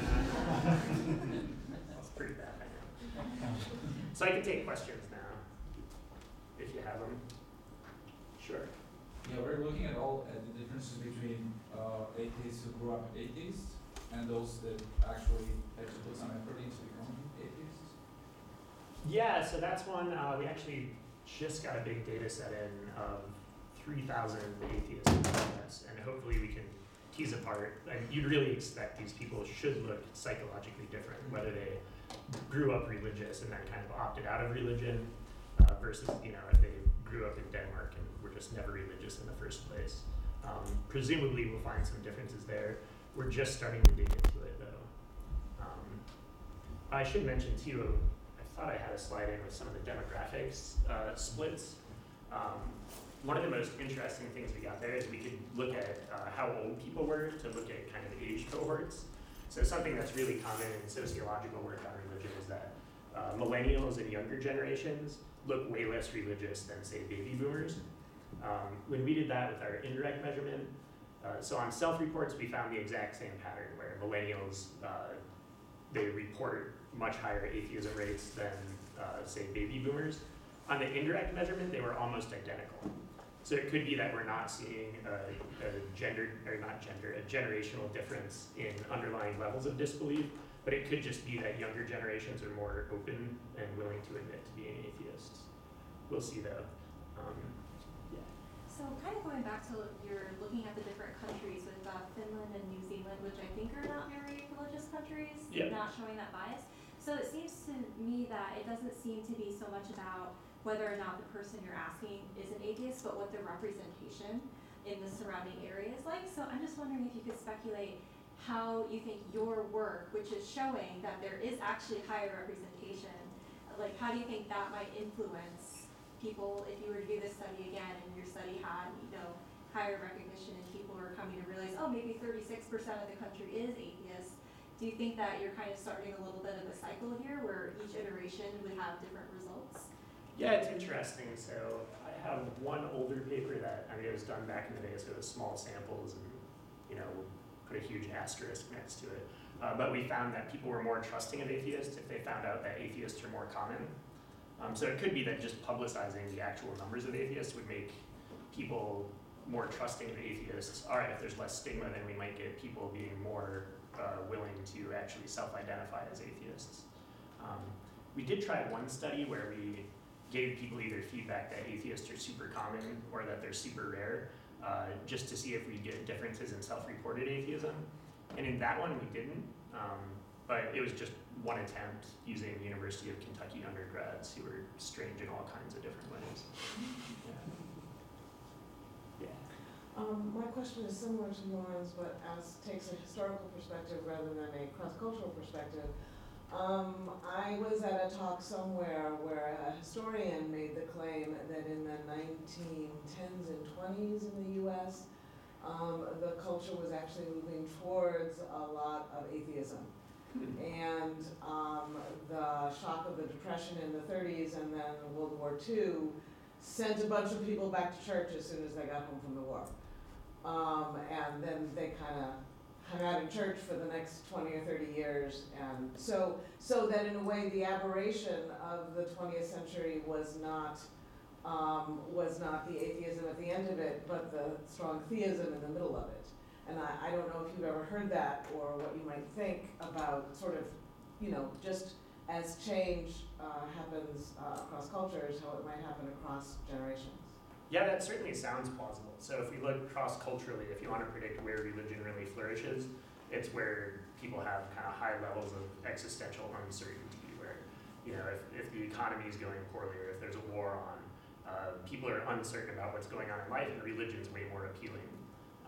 [laughs] pretty bad, I know. So I can take questions now, if you have them. Sure. Yeah, we're looking at all at the differences between uh, atheists who grew up atheists and those that actually had to put some effort into becoming atheists. Yeah, so that's one, uh, we actually just got a big data set in of three thousand atheists in the US, and hopefully we can tease apart, you'd really expect these people should look psychologically different, whether they grew up religious and then kind of opted out of religion, uh, versus, you know, if they grew up in Denmark and were just never religious in the first place. Um, presumably we'll find some differences there. We're just starting to dig into it though. Um, I should mention too, thought I had a slide in with some of the demographics uh, splits. Um, one of the most interesting things we got there is we could look at uh, how old people were to look at kind of age cohorts. So something that's really common in sociological work on religion is that uh, millennials and younger generations look way less religious than say baby boomers. Um, when we did that with our indirect measurement, uh, so on self-reports we found the exact same pattern where millennials uh, they report much higher atheism rates than uh, say baby boomers. On the indirect measurement, they were almost identical. So it could be that we're not seeing a, a gender, or not gender, a generational difference in underlying levels of disbelief, but it could just be that younger generations are more open and willing to admit to being atheists. We'll see though. Um, So kind of going back to, you're looking at the different countries with uh, Finland and New Zealand, which I think are not very religious countries, Yeah. not showing that bias. So it seems to me that it doesn't seem to be so much about whether or not the person you're asking is an atheist, but what the representation in the surrounding area is like. So I'm just wondering if you could speculate how you think your work, which is showing that there is actually higher representation, like how do you think that might influence people if you were to do this study again and your study had, you know, higher recognition and people were coming to realize, oh, maybe thirty-six percent of the country is atheist. Do you think that you're kind of starting a little bit of a cycle here where each iteration would have different results? Yeah, it's interesting. So I have one older paper that I mean it was done back in the day, so it was small samples and you know put a huge asterisk next to it. Uh, but we found that people were more trusting of atheists if they found out that atheists are more common. Um, so it could be that just publicizing the actual numbers of atheists would make people more trusting of atheists. All right, if there's less stigma, then we might get people being more uh, willing to actually self-identify as atheists. Um, we did try one study where we gave people either feedback that atheists are super common or that they're super rare, uh, just to see if we get differences in self-reported atheism. And in that one, we didn't, um, but it was just one attempt using University of Kentucky undergrads who were strange in all kinds of different ways. [laughs] Yeah. Um, my question is similar to Lauren's, but as, takes a historical perspective rather than a cross-cultural perspective. Um, I was at a talk somewhere where a historian made the claim that in the nineteen tens and twenties in the US, um, the culture was actually moving towards a lot of atheism. And um, the shock of the Depression in the 30s and then World War II sent a bunch of people back to church as soon as they got home from the war. Um, and then they kind of hung out in church for the next 20 or 30 years. And so, so that in a way, the aberration of the 20th century was not. Um, was not the atheism at the end of it, but the strong theism in the middle of it. And I, I don't know if you've ever heard that or what you might think about sort of, you know, just as change uh, happens uh, across cultures, how it might happen across generations. Yeah, that certainly sounds plausible. So if we look cross-culturally, if you want to predict where religion really flourishes, it's where people have kind of high levels of existential uncertainty, where, you know, if, if the economy is going poorly or if there's a war on, uh, people are uncertain about what's going on in life and religion's way more appealing.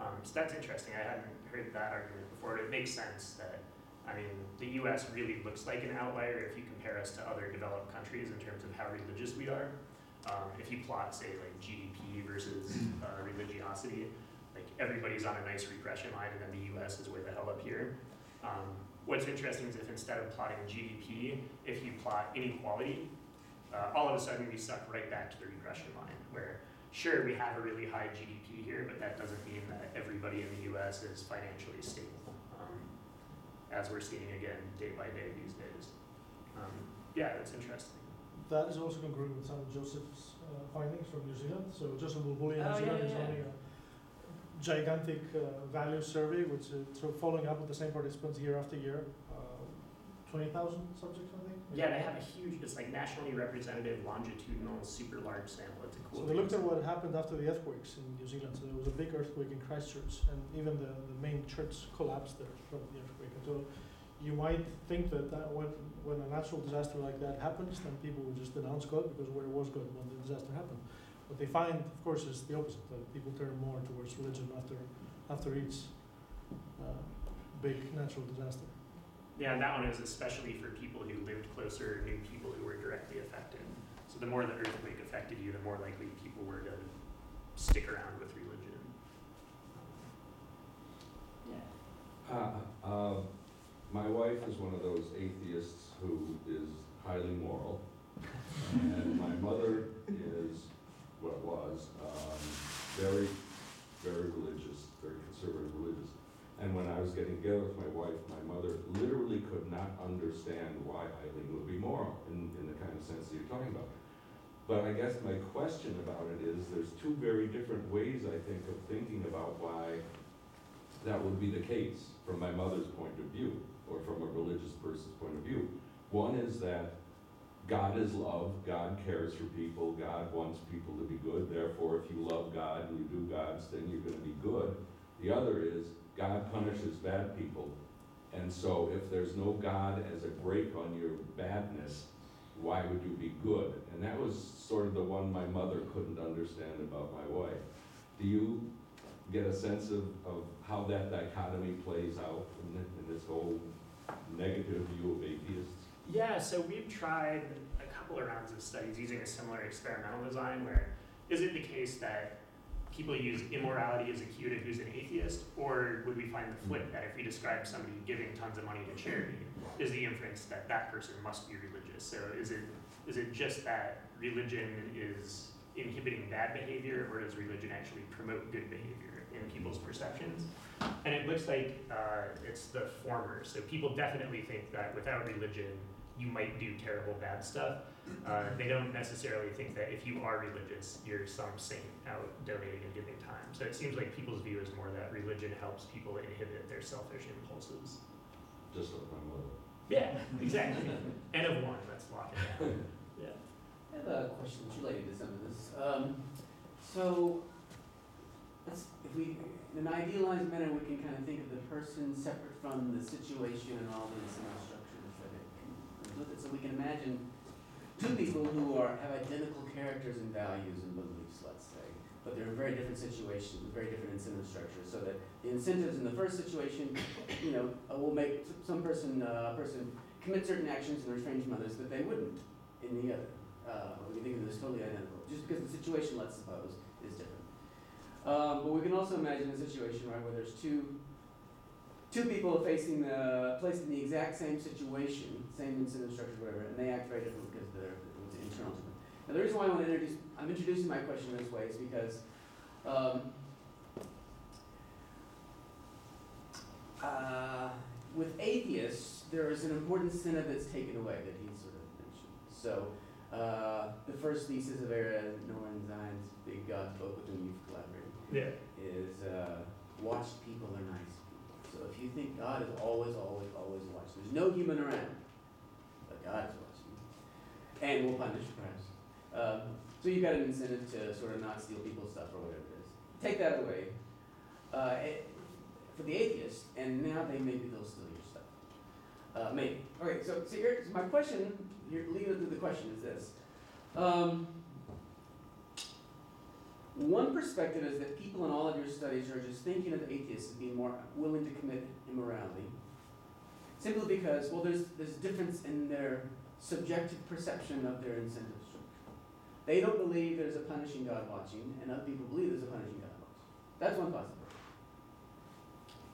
Um, so that's interesting. I hadn't heard that argument before. It makes sense that, I mean, the US really looks like an outlier if you compare us to other developed countries in terms of how religious we are. Um, if you plot, say, like GDP versus uh, religiosity, like everybody's on a nice regression line, and then the U.S. is way the hell up here. Um, what's interesting is if instead of plotting GDP, if you plot inequality, uh, all of a sudden we suck right back to the regression line, where sure we have a really high GDP here, but that doesn't mean that everybody in the U.S. is financially stable, um, as we're seeing again day by day these days. Um, yeah, that's interesting. That is also congruent with some of Joseph's uh, findings from New Zealand. So Joseph Bulbulia in New Oh, yeah, Zealand is yeah, running a gigantic uh, value survey, which is sort of following up with the same participants year after year. Uh, 20,000 subjects, I think. Yeah, they have a huge, it's like nationally representative longitudinal super large sample. It's a cool. So they looked at what happened after the earthquakes in New Zealand. So there was a big earthquake in Christchurch, and even the, the main church collapsed there from the earthquake. And so you might think that, that when, when a natural disaster like that happens, then people will just denounce God because where was God when the disaster happened? What they find, of course, is the opposite. That people turn more towards religion after after each uh, big natural disaster. Yeah, and that one is especially for people who lived closer, knew people who were directly affected. So the more the earthquake affected you, the more likely people were to stick around with religion. Yeah. Uh, uh, my wife is one of those atheists who is highly moral, and my mother is, what was, um, very, very religious, very conservative religious. And when I was getting together with my wife, my mother literally could not understand why Eileen would be moral in, in the kind of sense that you're talking about. But I guess my question about it is, there's two very different ways, I think, of thinking about why that would be the case from my mother's point of view, or from a religious person's point of view. One is that God is love, God cares for people, God wants people to be good, therefore if you love God and you do God's thing, you're gonna be good. The other is, God punishes bad people, and so if there's no God as a brake on your badness, why would you be good? And that was sort of the one my mother couldn't understand about my wife. Do you get a sense of, of how that dichotomy plays out in, in this whole negative view of atheists? Yeah, so we've tried a couple of rounds of studies using a similar experimental design where is it the case that people use immorality as a cue to who's an atheist, or would we find the flip that if we describe somebody giving tons of money to charity, is the inference that that person must be religious? So is it is it just that religion is inhibiting bad behavior, or does religion actually promote good behavior in people's perceptions? And it looks like uh, it's the former. So people definitely think that without religion, you might do terrible bad stuff. Uh, they don't necessarily think that if you are religious, you're some saint out donating and giving time. So it seems like people's view is more that religion helps people inhibit their selfish impulses. Just like my mother. Yeah, exactly. and of one, let's lock down. [laughs] Yeah. I have a question related to some of this. Um, so, let's, if we, in an idealized manner, we can kind of think of the person separate from the situation and all the incentive structures that it with it. So we can imagine two people who are, have identical characters and values and beliefs, let's say, but they're in very different situations, with very different incentive structures, so that the incentives in the first situation, you know, uh, will make some person, uh, person commit certain actions and refrain from others that they wouldn't in the other. Uh, we think of this totally identical, just because the situation, let's suppose. Um, but we can also imagine a situation, right, where there's two, two people facing the, placed in the exact same situation, same incentive structure, whatever, and they act very differently because they're, internal to them. Now, the reason why I want to introduce, I'm introducing my question this way is because, um, uh, with atheists, there is an important incentive that's taken away that he sort of mentioned. So, uh, the first thesis of Ara Norenzayan's big God book with whom you've collaborated Yeah. is uh, watched people are nice people. So if you think God is always, always, always watching, there's no human around, but God is watching, and will punish perhaps. Um, so you've got an incentive to sort of not steal people's stuff or whatever it is. Take that away uh, eh, for the atheist, and now they maybe they'll steal your stuff. Uh, maybe. Okay. So, so here's my question. Leave it to the question is this. Um, one perspective is that people in all of your studies are just thinking of atheists as being more willing to commit immorality, simply because, well, there's there's difference in their subjective perception of their incentive structure. They don't believe there's a punishing God watching, and other people believe there's a punishing God watching. That's one possibility.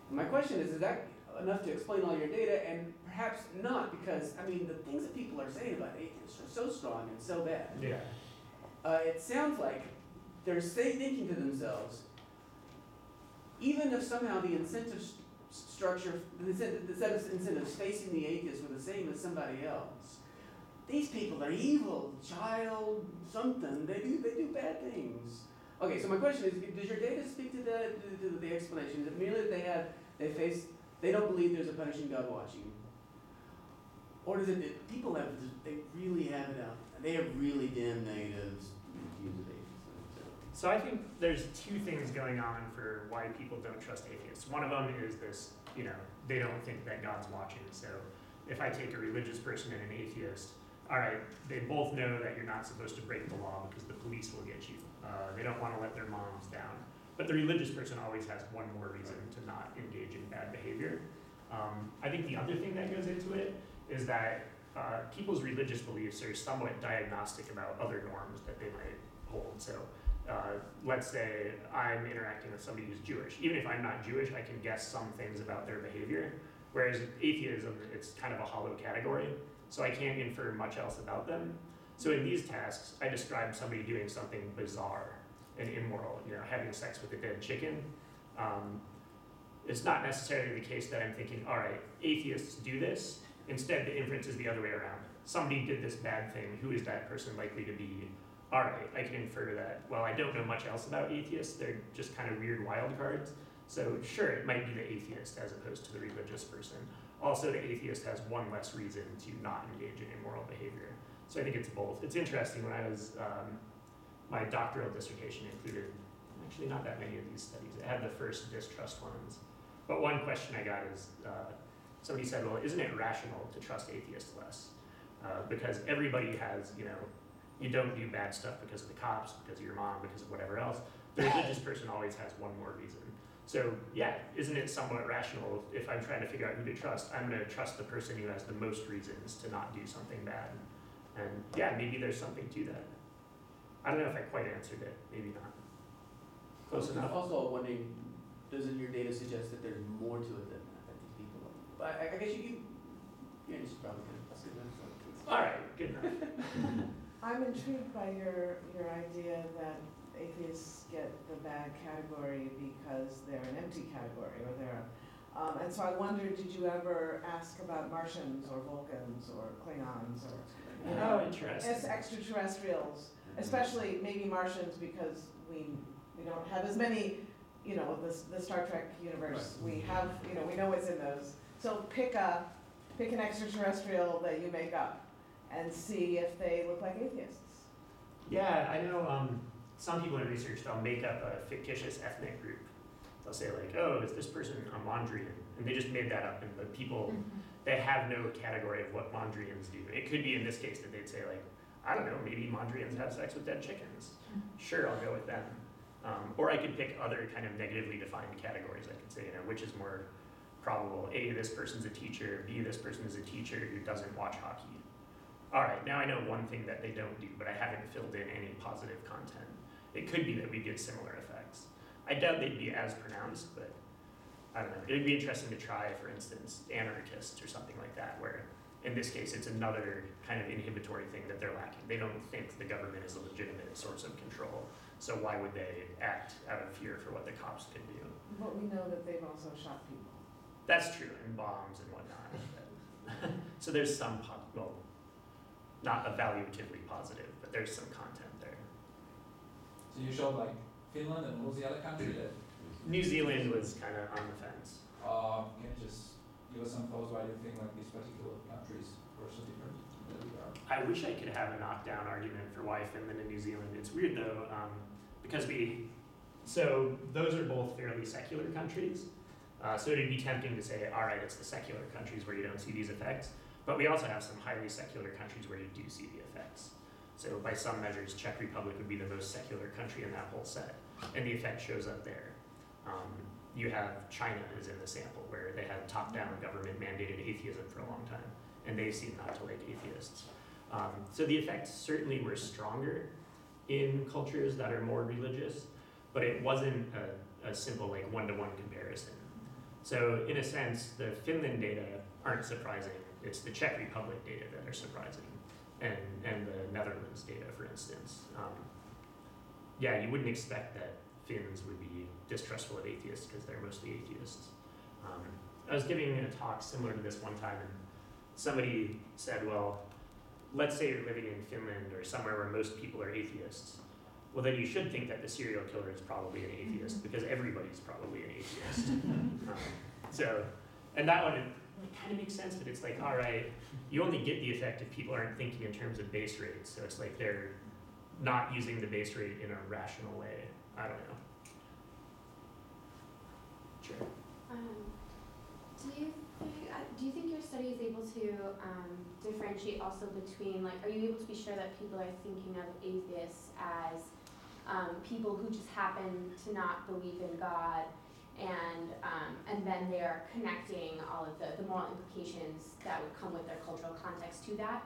And my question is, is that enough to explain all your data? And perhaps not, because I mean, the things that people are saying about atheists are so strong and so bad. Yeah. Uh, it sounds like they're thinking to themselves, even if somehow the incentive st- structure, the the set of incentives facing the atheist were the same as somebody else, these people are evil, child, something. They do they do bad things. Okay, so my question is, does your data speak to the to the explanation? Is it merely that they have they face they don't believe there's a punishing God watching, or does it people have they really have it out? They have really damn negatives. So I think there's two things going on for why people don't trust atheists. One of them is this, you know, they don't think that God's watching. So if I take a religious person and an atheist, all right, they both know that you're not supposed to break the law because the police will get you. Uh, they don't want to let their moms down. But the religious person always has one more reason to not engage in bad behavior. Um, I think the other thing that goes into it is that uh, people's religious beliefs are somewhat diagnostic about other norms that they might hold. So uh, let's say I'm interacting with somebody who's Jewish. Even if I'm not Jewish, I can guess some things about their behavior. Whereas atheism, it's kind of a hollow category, so I can't infer much else about them. So in these tasks, I describe somebody doing something bizarre and immoral, you know, having sex with a dead chicken. Um, it's not necessarily the case that I'm thinking, all right, atheists do this. Instead, the inference is the other way around. Somebody did this bad thing. Who is that person likely to be? All right, I can infer that. Well, I don't know much else about atheists. They're just kind of weird wild cards. So sure, it might be the atheist as opposed to the religious person. Also, the atheist has one less reason to not engage in immoral behavior. So I think it's both. It's interesting when I was, um, my doctoral dissertation included actually not that many of these studies. It had the first distrust ones. But one question I got is uh, somebody said, well, isn't it rational to trust atheists less? Uh, because everybody has, you know, you don't do bad stuff because of the cops, because of your mom, because of whatever else. The religious [laughs] person always has one more reason. So yeah, isn't it somewhat rational if I'm trying to figure out who to trust? I'm going to trust the person who has the most reasons to not do something bad. And yeah, maybe there's something to that. I don't know if I quite answered it. Maybe not. Close Also- enough. Also, wondering, doesn't your data suggest that there's more to it than that, that these people are? But I, I guess you, can you, your answer's probably good. That's good. All right, good enough. [laughs] I'm intrigued by your, your idea that atheists get the bad category because they're an empty category, or they're, um, and so I wondered, did you ever ask about Martians or Vulcans or Klingons or, you Oh, know, as extraterrestrials, especially maybe Martians because we, we don't have as many, you know, the, the Star Trek universe, we have, you know, we know what's in those. So pick a, pick an extraterrestrial that you make up and see if they look like atheists. Yeah, I know um, some people in research, they'll make up a fictitious ethnic group. They'll say like, oh, is this person a Mondrian? And they just made that up and the people, they have no category of what Mondrians do. It could be in this case that they'd say like, I don't know, maybe Mondrians have sex with dead chickens. Sure, I'll go with them. Um, or I could pick other kind of negatively defined categories. I could say, you know, which is more probable? A, this person's a teacher. B, this person is a teacher who doesn't watch hockey. All right, now I know one thing that they don't do, but I haven't filled in any positive content. It could be that we get similar effects. I doubt they'd be as pronounced, but I don't know. It'd be interesting to try, for instance, anarchists or something like that, where in this case it's another kind of inhibitory thing that they're lacking. They don't think the government is a legitimate source of control, so why would they act out of fear for what the cops can do? But we know that they've also shot people. That's true, and bombs and whatnot. [laughs] so there's some, well, not evaluatively positive, but there's some content there. So you showed like Finland and what was the other country that, New Zealand was kind of on the fence. uh, can you just give us some thoughts why you think like these particular countries were so different than we are? I wish I could have a knockdown argument for why Finland and New Zealand. It's weird though, um, because we, so those are both fairly secular countries. Uh, so it'd be tempting to say, all right, it's the secular countries where you don't see these effects. But we also have some highly secular countries where you do see the effects. So by some measures, Czech Republic would be the most secular country in that whole set, and the effect shows up there. Um, you have China is in the sample where they had top-down government mandated atheism for a long time, and they seem not to like atheists. Um, so the effects certainly were stronger in cultures that are more religious, but it wasn't a, a simple like one-to-one comparison. So in a sense, the Finland data aren't surprising. It's the Czech Republic data that are surprising, and and the Netherlands data, for instance. Um, yeah, you wouldn't expect that Finns would be distrustful of atheists because they're mostly atheists. Um, I was giving a talk similar to this one time, and somebody said, "Well, let's say you're living in Finland or somewhere where most people are atheists. Well, then you should think that the serial killer is probably an atheist because everybody's probably an atheist." [laughs] um, so, and that one it kind of makes sense, but it's like, all right, you only get the effect if people aren't thinking in terms of base rates. So it's like they're not using the base rate in a rational way. I don't know. Sure. Um, do you think, uh, do you think your study is able to um, differentiate also between like, are you able to be sure that people are thinking of atheists as um, people who just happen to not believe in God, and um, and then they are connecting all of the, the moral implications that would come with their cultural context to that,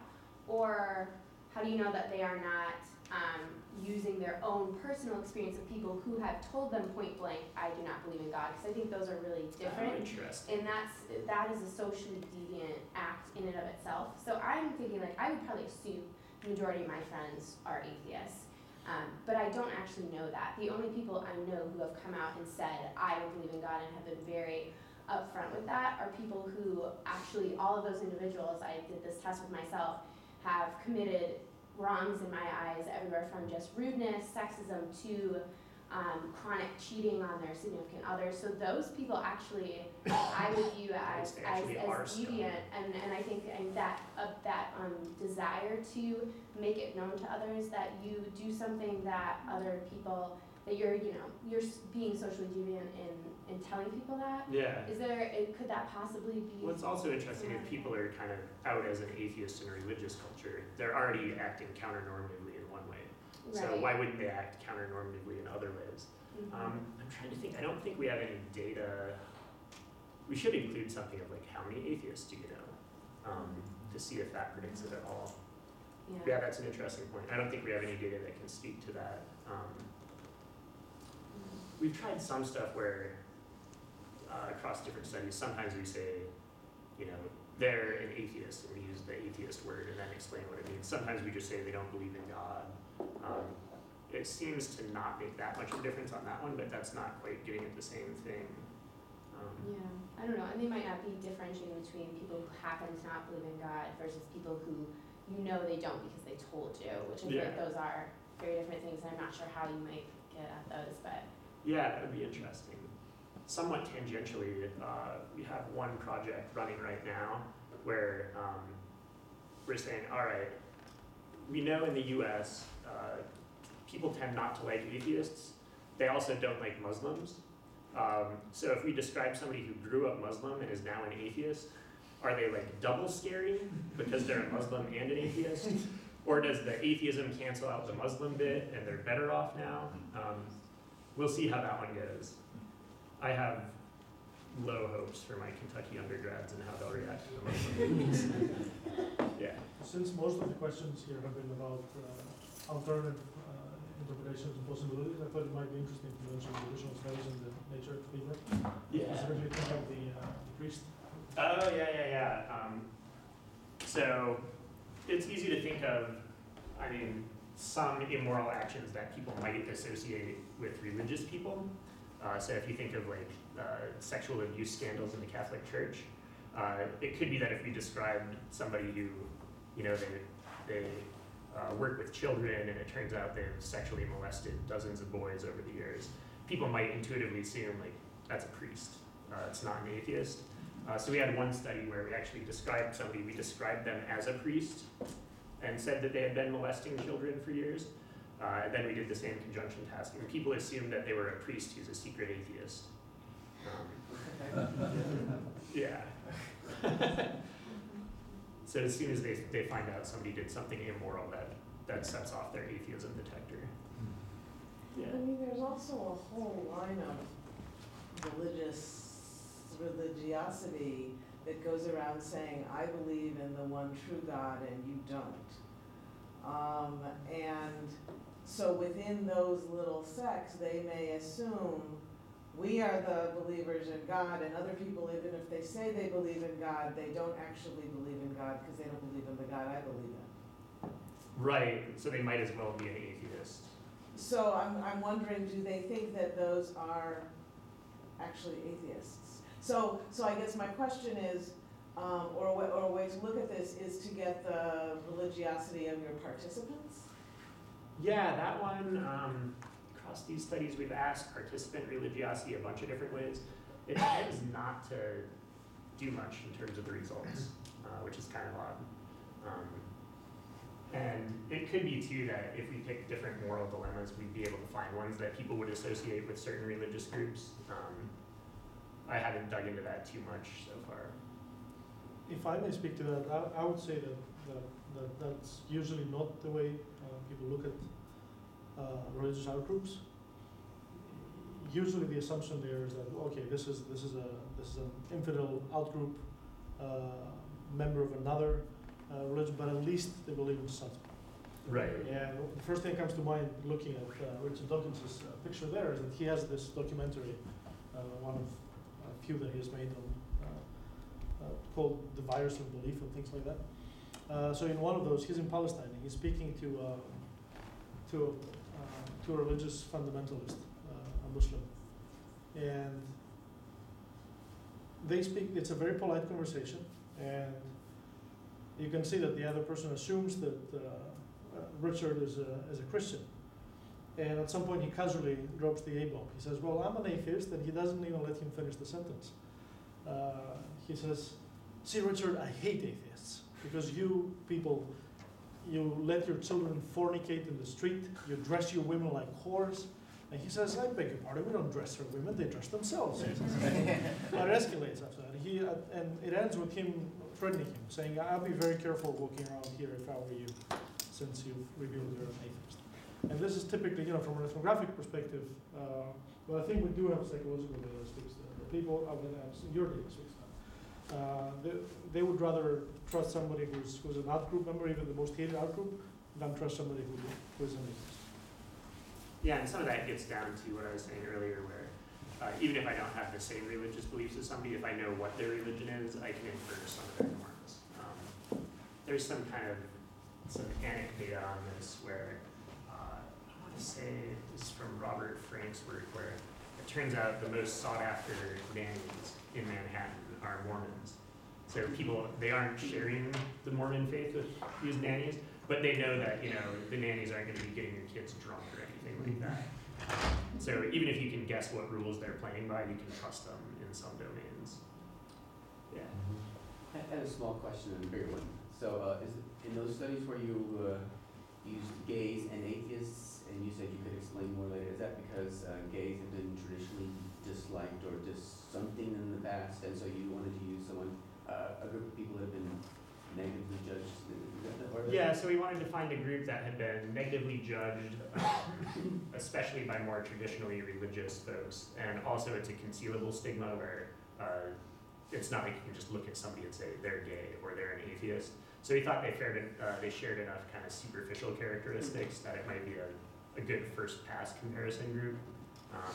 or how do you know that they are not um, using their own personal experience of people who have told them point blank, I do not believe in God, because I think those are really different. Oh, different. interesting. And that's, that is a socially deviant act in and of itself. So I'm thinking like, I would probably assume the majority of my friends are atheists. Um, but I don't actually know that. The only people I know who have come out and said, I don't believe in God and have been very upfront with that are people who actually, all of those individuals, I did this test with myself, have committed wrongs in my eyes, everywhere from just rudeness, sexism to um, chronic cheating on their significant others. So those people actually, I would view [coughs] as, as, as deviant, and, and I think and that uh, that um, desire to make it known to others that you do something that other people that you're you know you're being socially deviant in in telling people that. Yeah. Is there it, could that possibly be? What's also interesting if people are kind of out as an atheist in a religious culture, they're already acting counternormatively in one way. So right. why wouldn't they act counternormatively in other ways? Mhm. Um, I'm trying to think. I don't think we have any data. We should include something of like how many atheists do you know, um, to see if that predicts it at all. yeah. Yeah, that's an interesting point. I don't think we have any data that can speak to that. Um, Mhm. we've tried some stuff where uh, across different studies, sometimes we say, you know, they're an atheist and we use the atheist word and then explain what it means. Sometimes we just say they don't believe in God. Um, it seems to not make that much of a difference on that one, but that's not quite getting at the same thing. Um, Yeah, I don't know, and they might not be differentiating between people who happen to not believe in God versus people who you know they don't because they told you, which I feel like those are very different things, and I'm not sure how you might get at those, but. Yeah, that would be interesting. Somewhat tangentially, uh, we have one project running right now where um, we're saying, all right, we know in the US, uh, people tend not to like atheists. They also don't like Muslims. Um, so if we describe somebody who grew up Muslim and is now an atheist, are they like double scary because they're a Muslim and an atheist? Or does the atheism cancel out the Muslim bit and they're better off now? Um, we'll see how that one goes. I have low hopes for my Kentucky undergrads and how they'll react to the Muslim [laughs] Yeah. Since most of the questions here have been about uh, alternative uh, interpretations and possibilities, I thought it might be interesting to mention the additional studies in the Nature paper. Specifically think of the, uh, the priest. Oh, yeah, yeah, yeah. Um, so it's easy to think of, I mean, some immoral actions that people might associate with religious people. Uh, so if you think of like uh, sexual abuse scandals in the Catholic Church, uh, it could be that if we described somebody who, you know, they, they uh, work with children and it turns out they've sexually molested dozens of boys over the years, people might intuitively assume like that's a priest. Uh, it's not an atheist. Uh, so we had one study where we actually described somebody, we described them as a priest and said that they had been molesting children for years. Uh, and then we did the same conjunction task, and people assumed that they were a priest who's a secret atheist. Um, [laughs] yeah. [laughs] so as soon as they, they find out somebody did something immoral, that, that sets off their atheism detector. Yeah. I mean, there's also a whole line of religious religiosity that goes around saying, I believe in the one true God and you don't. Um, and so within those little sects, they may assume we are the believers in God, and other people, even if they say they believe in God, they don't actually believe in God because they don't believe in the God I believe in. Right, so they might as well be an atheist. So I'm, I'm wondering, do they think that those are actually atheists? So, so I guess my question is, um, or a way, or a way to look at this is to get the religiosity of your participants? Yeah, that one, um, these studies, we've asked participant religiosity a bunch of different ways. It [laughs] tends not to do much in terms of the results, uh, which is kind of odd. Um, and it could be too that if we pick different moral dilemmas, we'd be able to find ones that people would associate with certain religious groups. Um, I haven't dug into that too much so far. If I may speak to that, I, I would say that, that, that that's usually not the way uh, people look at religious outgroups. Usually, the assumption there is that okay, this is this is a this is an infidel outgroup, uh, member of another uh, religion, but at least they believe in something. Right. And the first thing that comes to mind looking at uh, Richard Dawkins' uh, picture there is that he has this documentary, uh, one of a few that he has made on, uh, uh, called The Virus of Belief and things like that. Uh, so in one of those, he's in Palestine and he's speaking to, uh, to, uh, to a religious fundamentalist, uh, a Muslim. And they speak, it's a very polite conversation and you can see that the other person assumes that uh, uh, Richard is a, is a Christian. And at some point, he casually drops the A bomb. He says, Well, I'm an atheist, and he doesn't even let him finish the sentence. Uh, he says, See, Richard, I hate atheists because you people, you let your children fornicate in the street, you dress your women like whores. And he says, I beg your pardon, we don't dress our women, they dress themselves. [laughs] but it escalates after that. He, uh, and it ends with him threatening him, saying, I'll be very careful walking around here if I were you since you've revealed you're an atheist. And this is typically, you know, from an ethnographic perspective, uh, well, I think we do have psychological data that speaks to that. The people, I mean, uh, your data speaks to that. Uh, they, they would rather trust somebody who's, who's an out-group member, even the most hated out-group, than trust somebody who, who is an atheist. Yeah, and some of that gets down to what I was saying earlier, where uh, even if I don't have the same religious beliefs as somebody, if I know what their religion is, I can infer some of their norms. Um, there's some kind of some anecdote on this where uh, I want to say this is from Robert Frank's work, where it turns out the most sought after nannies in Manhattan are Mormons. So people they aren't sharing the Mormon faith with these nannies, but they know that you know the nannies aren't going to be getting your kids drunk or anything like that. So even if you can guess what rules they're playing by, you can trust them in some domains. Yeah. I had a small question and a bigger one. So, uh, is it, in those studies where you, uh, used gays and atheists, and you said you could explain more later, is that because, uh, gays have been traditionally disliked or just something in the past, and so you wanted to use someone, uh, a group of people that have been negatively judged, is that the? Yeah, so we wanted to find a group that had been negatively judged, [laughs] especially by more traditionally religious folks. And also it's a concealable stigma where, uh, it's not like you can just look at somebody and say they're gay or they're an atheist. So we thought they fared, uh, they shared enough kind of superficial characteristics that it might be a, a good first pass comparison group. Um,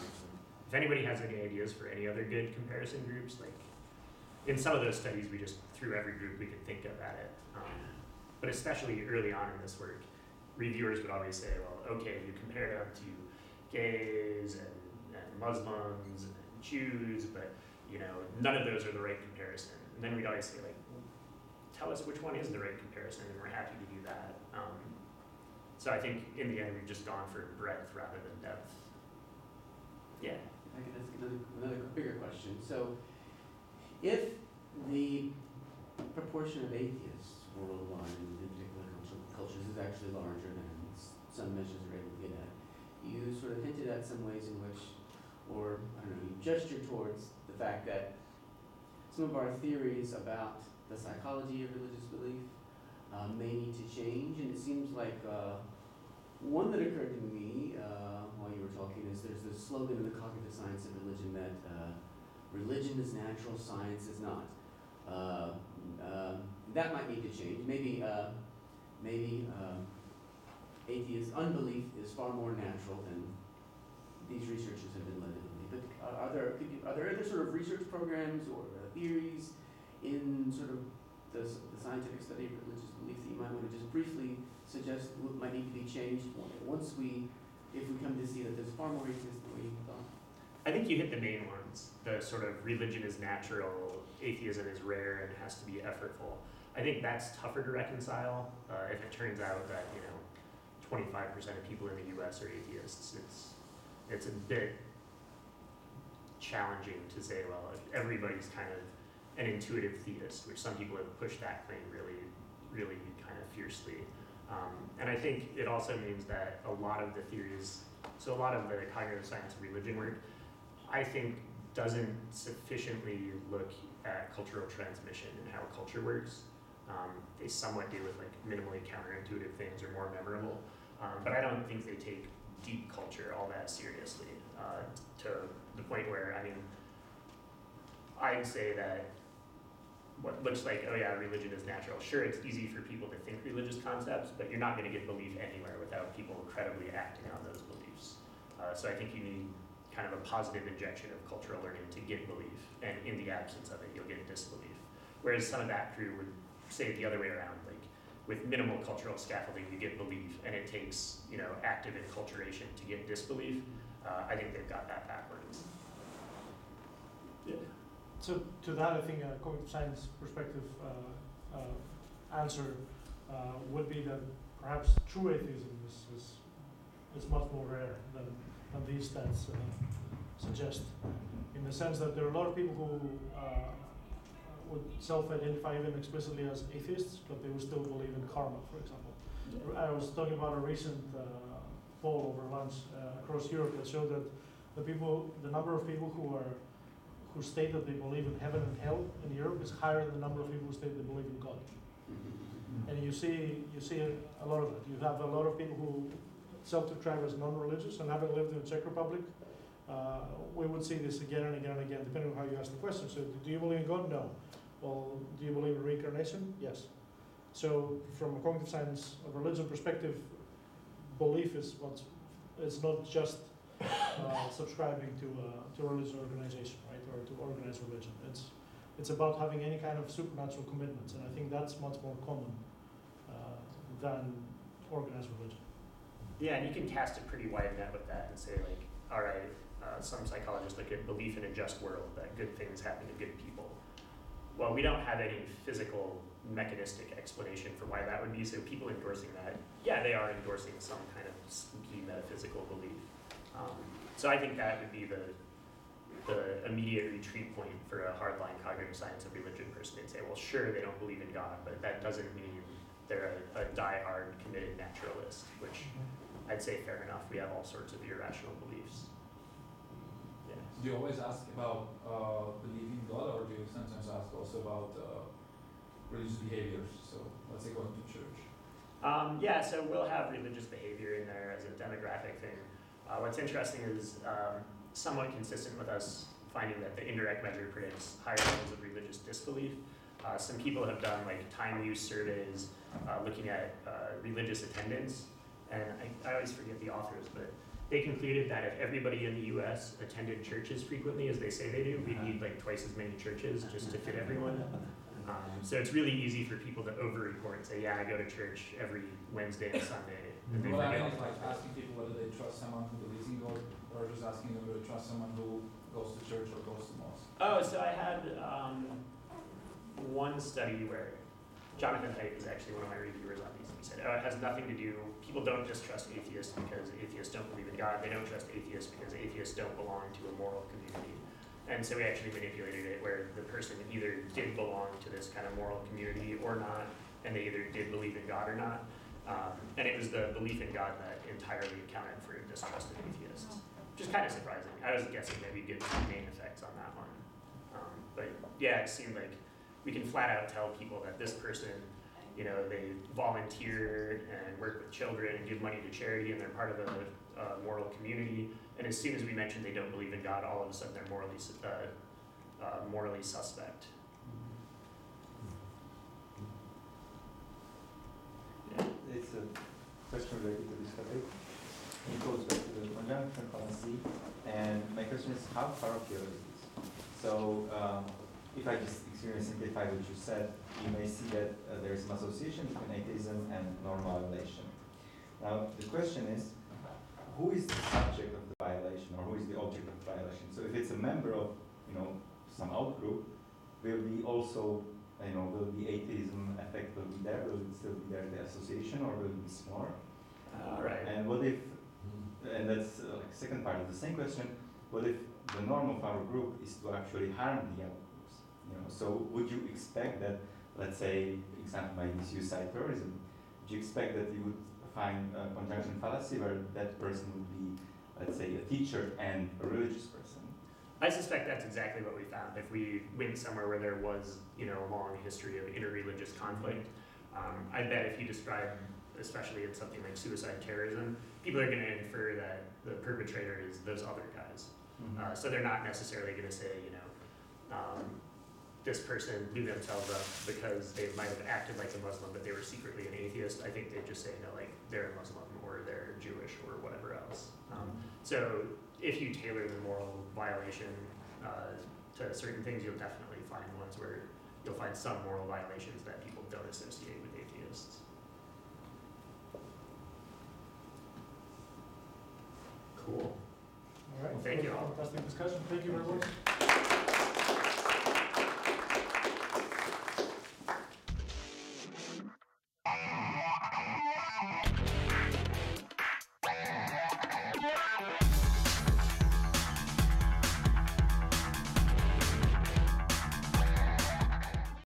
if anybody has any ideas for any other good comparison groups, like, in some of those studies, we just threw every group we could think of at it. Um, but especially early on in this work, reviewers would always say, well, okay, you compare them to gays and, and Muslims and Jews, but you know, none of those are the right comparison. And then we'd always say, like, tell us which one is the right comparison, and we're happy to do that. Um, so I think in the end, we've just gone for breadth rather than depth. Yeah. I could ask another, another bigger question. So, if the proportion of atheists worldwide in particular cultu- cultures is actually larger than some measures are able to get at, you sort of hinted at some ways in which, or I don't know, you gestured towards the fact that some of our theories about the psychology of religious belief uh, may need to change, and it seems like uh, one that occurred to me uh, while you were talking is there's this slogan in the cognitive science of religion that uh, religion is natural, science is not. Uh, um, that might need to change. Maybe, uh, maybe um, atheist unbelief is far more natural than these researchers have been led to believe. But are, there you, are there other sort of research programs or uh, theories in sort of the, the scientific study of religious belief that you might want to just briefly suggest what might need to be changed once we, if we come to see that there's far more atheists than we thought? I think you hit the main ones. The sort of religion is natural, atheism is rare, and has to be effortful. I think that's tougher to reconcile uh, if it turns out that you know, 25% of people in the U.S. are atheists. It's it's a bit challenging to say, well, everybody's kind of an intuitive theist, which some people have pushed that claim really, really kind of fiercely. Um, and I think it also means that a lot of the theories, so a lot of the cognitive science of religion work, I think doesn't sufficiently look at cultural transmission and how culture works. Um, they somewhat deal with like minimally counterintuitive things or more memorable, um, but I don't think they take deep culture all that seriously uh, to the point where I mean, I'd say that what looks like oh yeah religion is natural. Sure, it's easy for people to think religious concepts, but you're not going to get belief anywhere without people credibly acting on those beliefs. Uh, so I think you need kind of a positive injection of cultural learning to get belief, and in the absence of it, you'll get disbelief. Whereas some of that crew would say it the other way around, like with minimal cultural scaffolding, you get belief, and it takes you know active enculturation to get disbelief. Uh, I think they've got that backwards. Yeah. So to that, I think a cognitive science perspective uh, uh, answer uh, would be that perhaps true atheism is, is, is much more rare than, than these stats uh, suggest. In the sense that there are a lot of people who uh, would self-identify even explicitly as atheists, but they would still believe in karma, for example. I was talking about a recent uh, poll over lunch uh, across Europe that showed that the people, the number of people who are who state that they believe in heaven and hell in Europe is higher than the number of people who state they believe in God. And you see, you see a lot of that. You have a lot of people who self-describe as non-religious, and having lived in the Czech Republic, uh, we would see this again and again and again, depending on how you ask the question. So, do you believe in God? No. Well, do you believe in reincarnation? Yes. So, from a cognitive science of religion perspective, belief is what's it's not just uh, subscribing to uh, to a religious organization, right, or to organize religion. It's it's about having any kind of supernatural commitments, and I think that's much more common uh, than organized religion. Yeah, and you can cast a pretty wide net with that and say like, all right, uh, some psychologists look at belief in a just world that good things happen to good people. Well, we don't have any physical mechanistic explanation for why that would be. So people endorsing that, yeah, they are endorsing some kind of spooky metaphysical belief. Um, so I think that would be the the immediate retreat point for a hardline cognitive science of religion person. They'd say, well, sure, they don't believe in God, but that doesn't mean they're a, a diehard committed naturalist, which I'd say fair enough. We have all sorts of irrational beliefs. Yeah. Do you always ask about uh, believing God, or do you sometimes ask also about uh, religious behaviors, so let's say going to church. Um, yeah, so we'll have religious behavior in there as a demographic thing. Uh, what's interesting is um, somewhat consistent with us finding that the indirect measure predicts higher levels of religious disbelief. Uh, some people have done like time use surveys uh, looking at uh, religious attendance, and I, I always forget the authors, but they concluded that if everybody in the U.S. attended churches frequently as they say they do, we'd need like twice as many churches just to fit everyone. Um, so it's really easy for people to over-report and say, yeah, I go to church every Wednesday and Sunday. And What I mean the like asking people whether they trust someone who believes in God, or just asking them to trust someone who goes to church or goes to mosque. Oh, so I had um, one study where Jonathan Haidt was actually one of my reviewers on these. He said, oh, it has nothing to do, people don't just trust atheists because atheists don't believe in God. They don't trust atheists because atheists don't belong to a moral community. And so we actually manipulated it where the person either did belong to this kind of moral community or not, and they either did believe in God or not. Um, and it was the belief in God that entirely accounted for distrust of atheists, which is kind of surprising. I was guessing that we'd get some main effects on that one. Um, but yeah, it seemed like we can flat out tell people that this person, you know, they volunteer and work with children and give money to charity and they're part of a, a moral community. And as soon as we mention they don't believe in God, all of a sudden they're morally, uh, uh, morally suspect. It's a question related to this topic. It goes back to the conjunction fallacy, and my question is how far parochial is this? So, um, if I just experience simplify what you said, you may see that uh, there is an association between atheism and normal violation. Now, the question is, who is the subject of the violation, or who is the object of the violation? So, if it's a member of, you know, some outgroup, will be also you know, will the atheism effect will be there? Will it still be there, the association, or will it be smaller? All right. And what if, and that's uh, like second part of the same question, what if the norm of our group is to actually harm the other groups? You know, so would you expect that, let's say, example by this suicide terrorism, would you expect that you would find a conjunction fallacy where that person would be, let's say, a teacher and a religious person? I suspect that's exactly what we found. If we went somewhere where there was, you know, a long history of interreligious conflict, um, I bet if you describe, especially in something like suicide terrorism, people are going to infer that the perpetrator is those other guys. Uh, so they're not necessarily going to say, you know, um, this person blew themselves up because they might have acted like a Muslim, but they were secretly an atheist. I think they just say, no, like they're a Muslim or they're Jewish or whatever else. Um, so if you tailor the moral violation uh, to certain things, you'll definitely find ones where you'll find some moral violations that people don't associate with atheists. Cool. All right. Thank you all. Fantastic discussion. Thank you very much.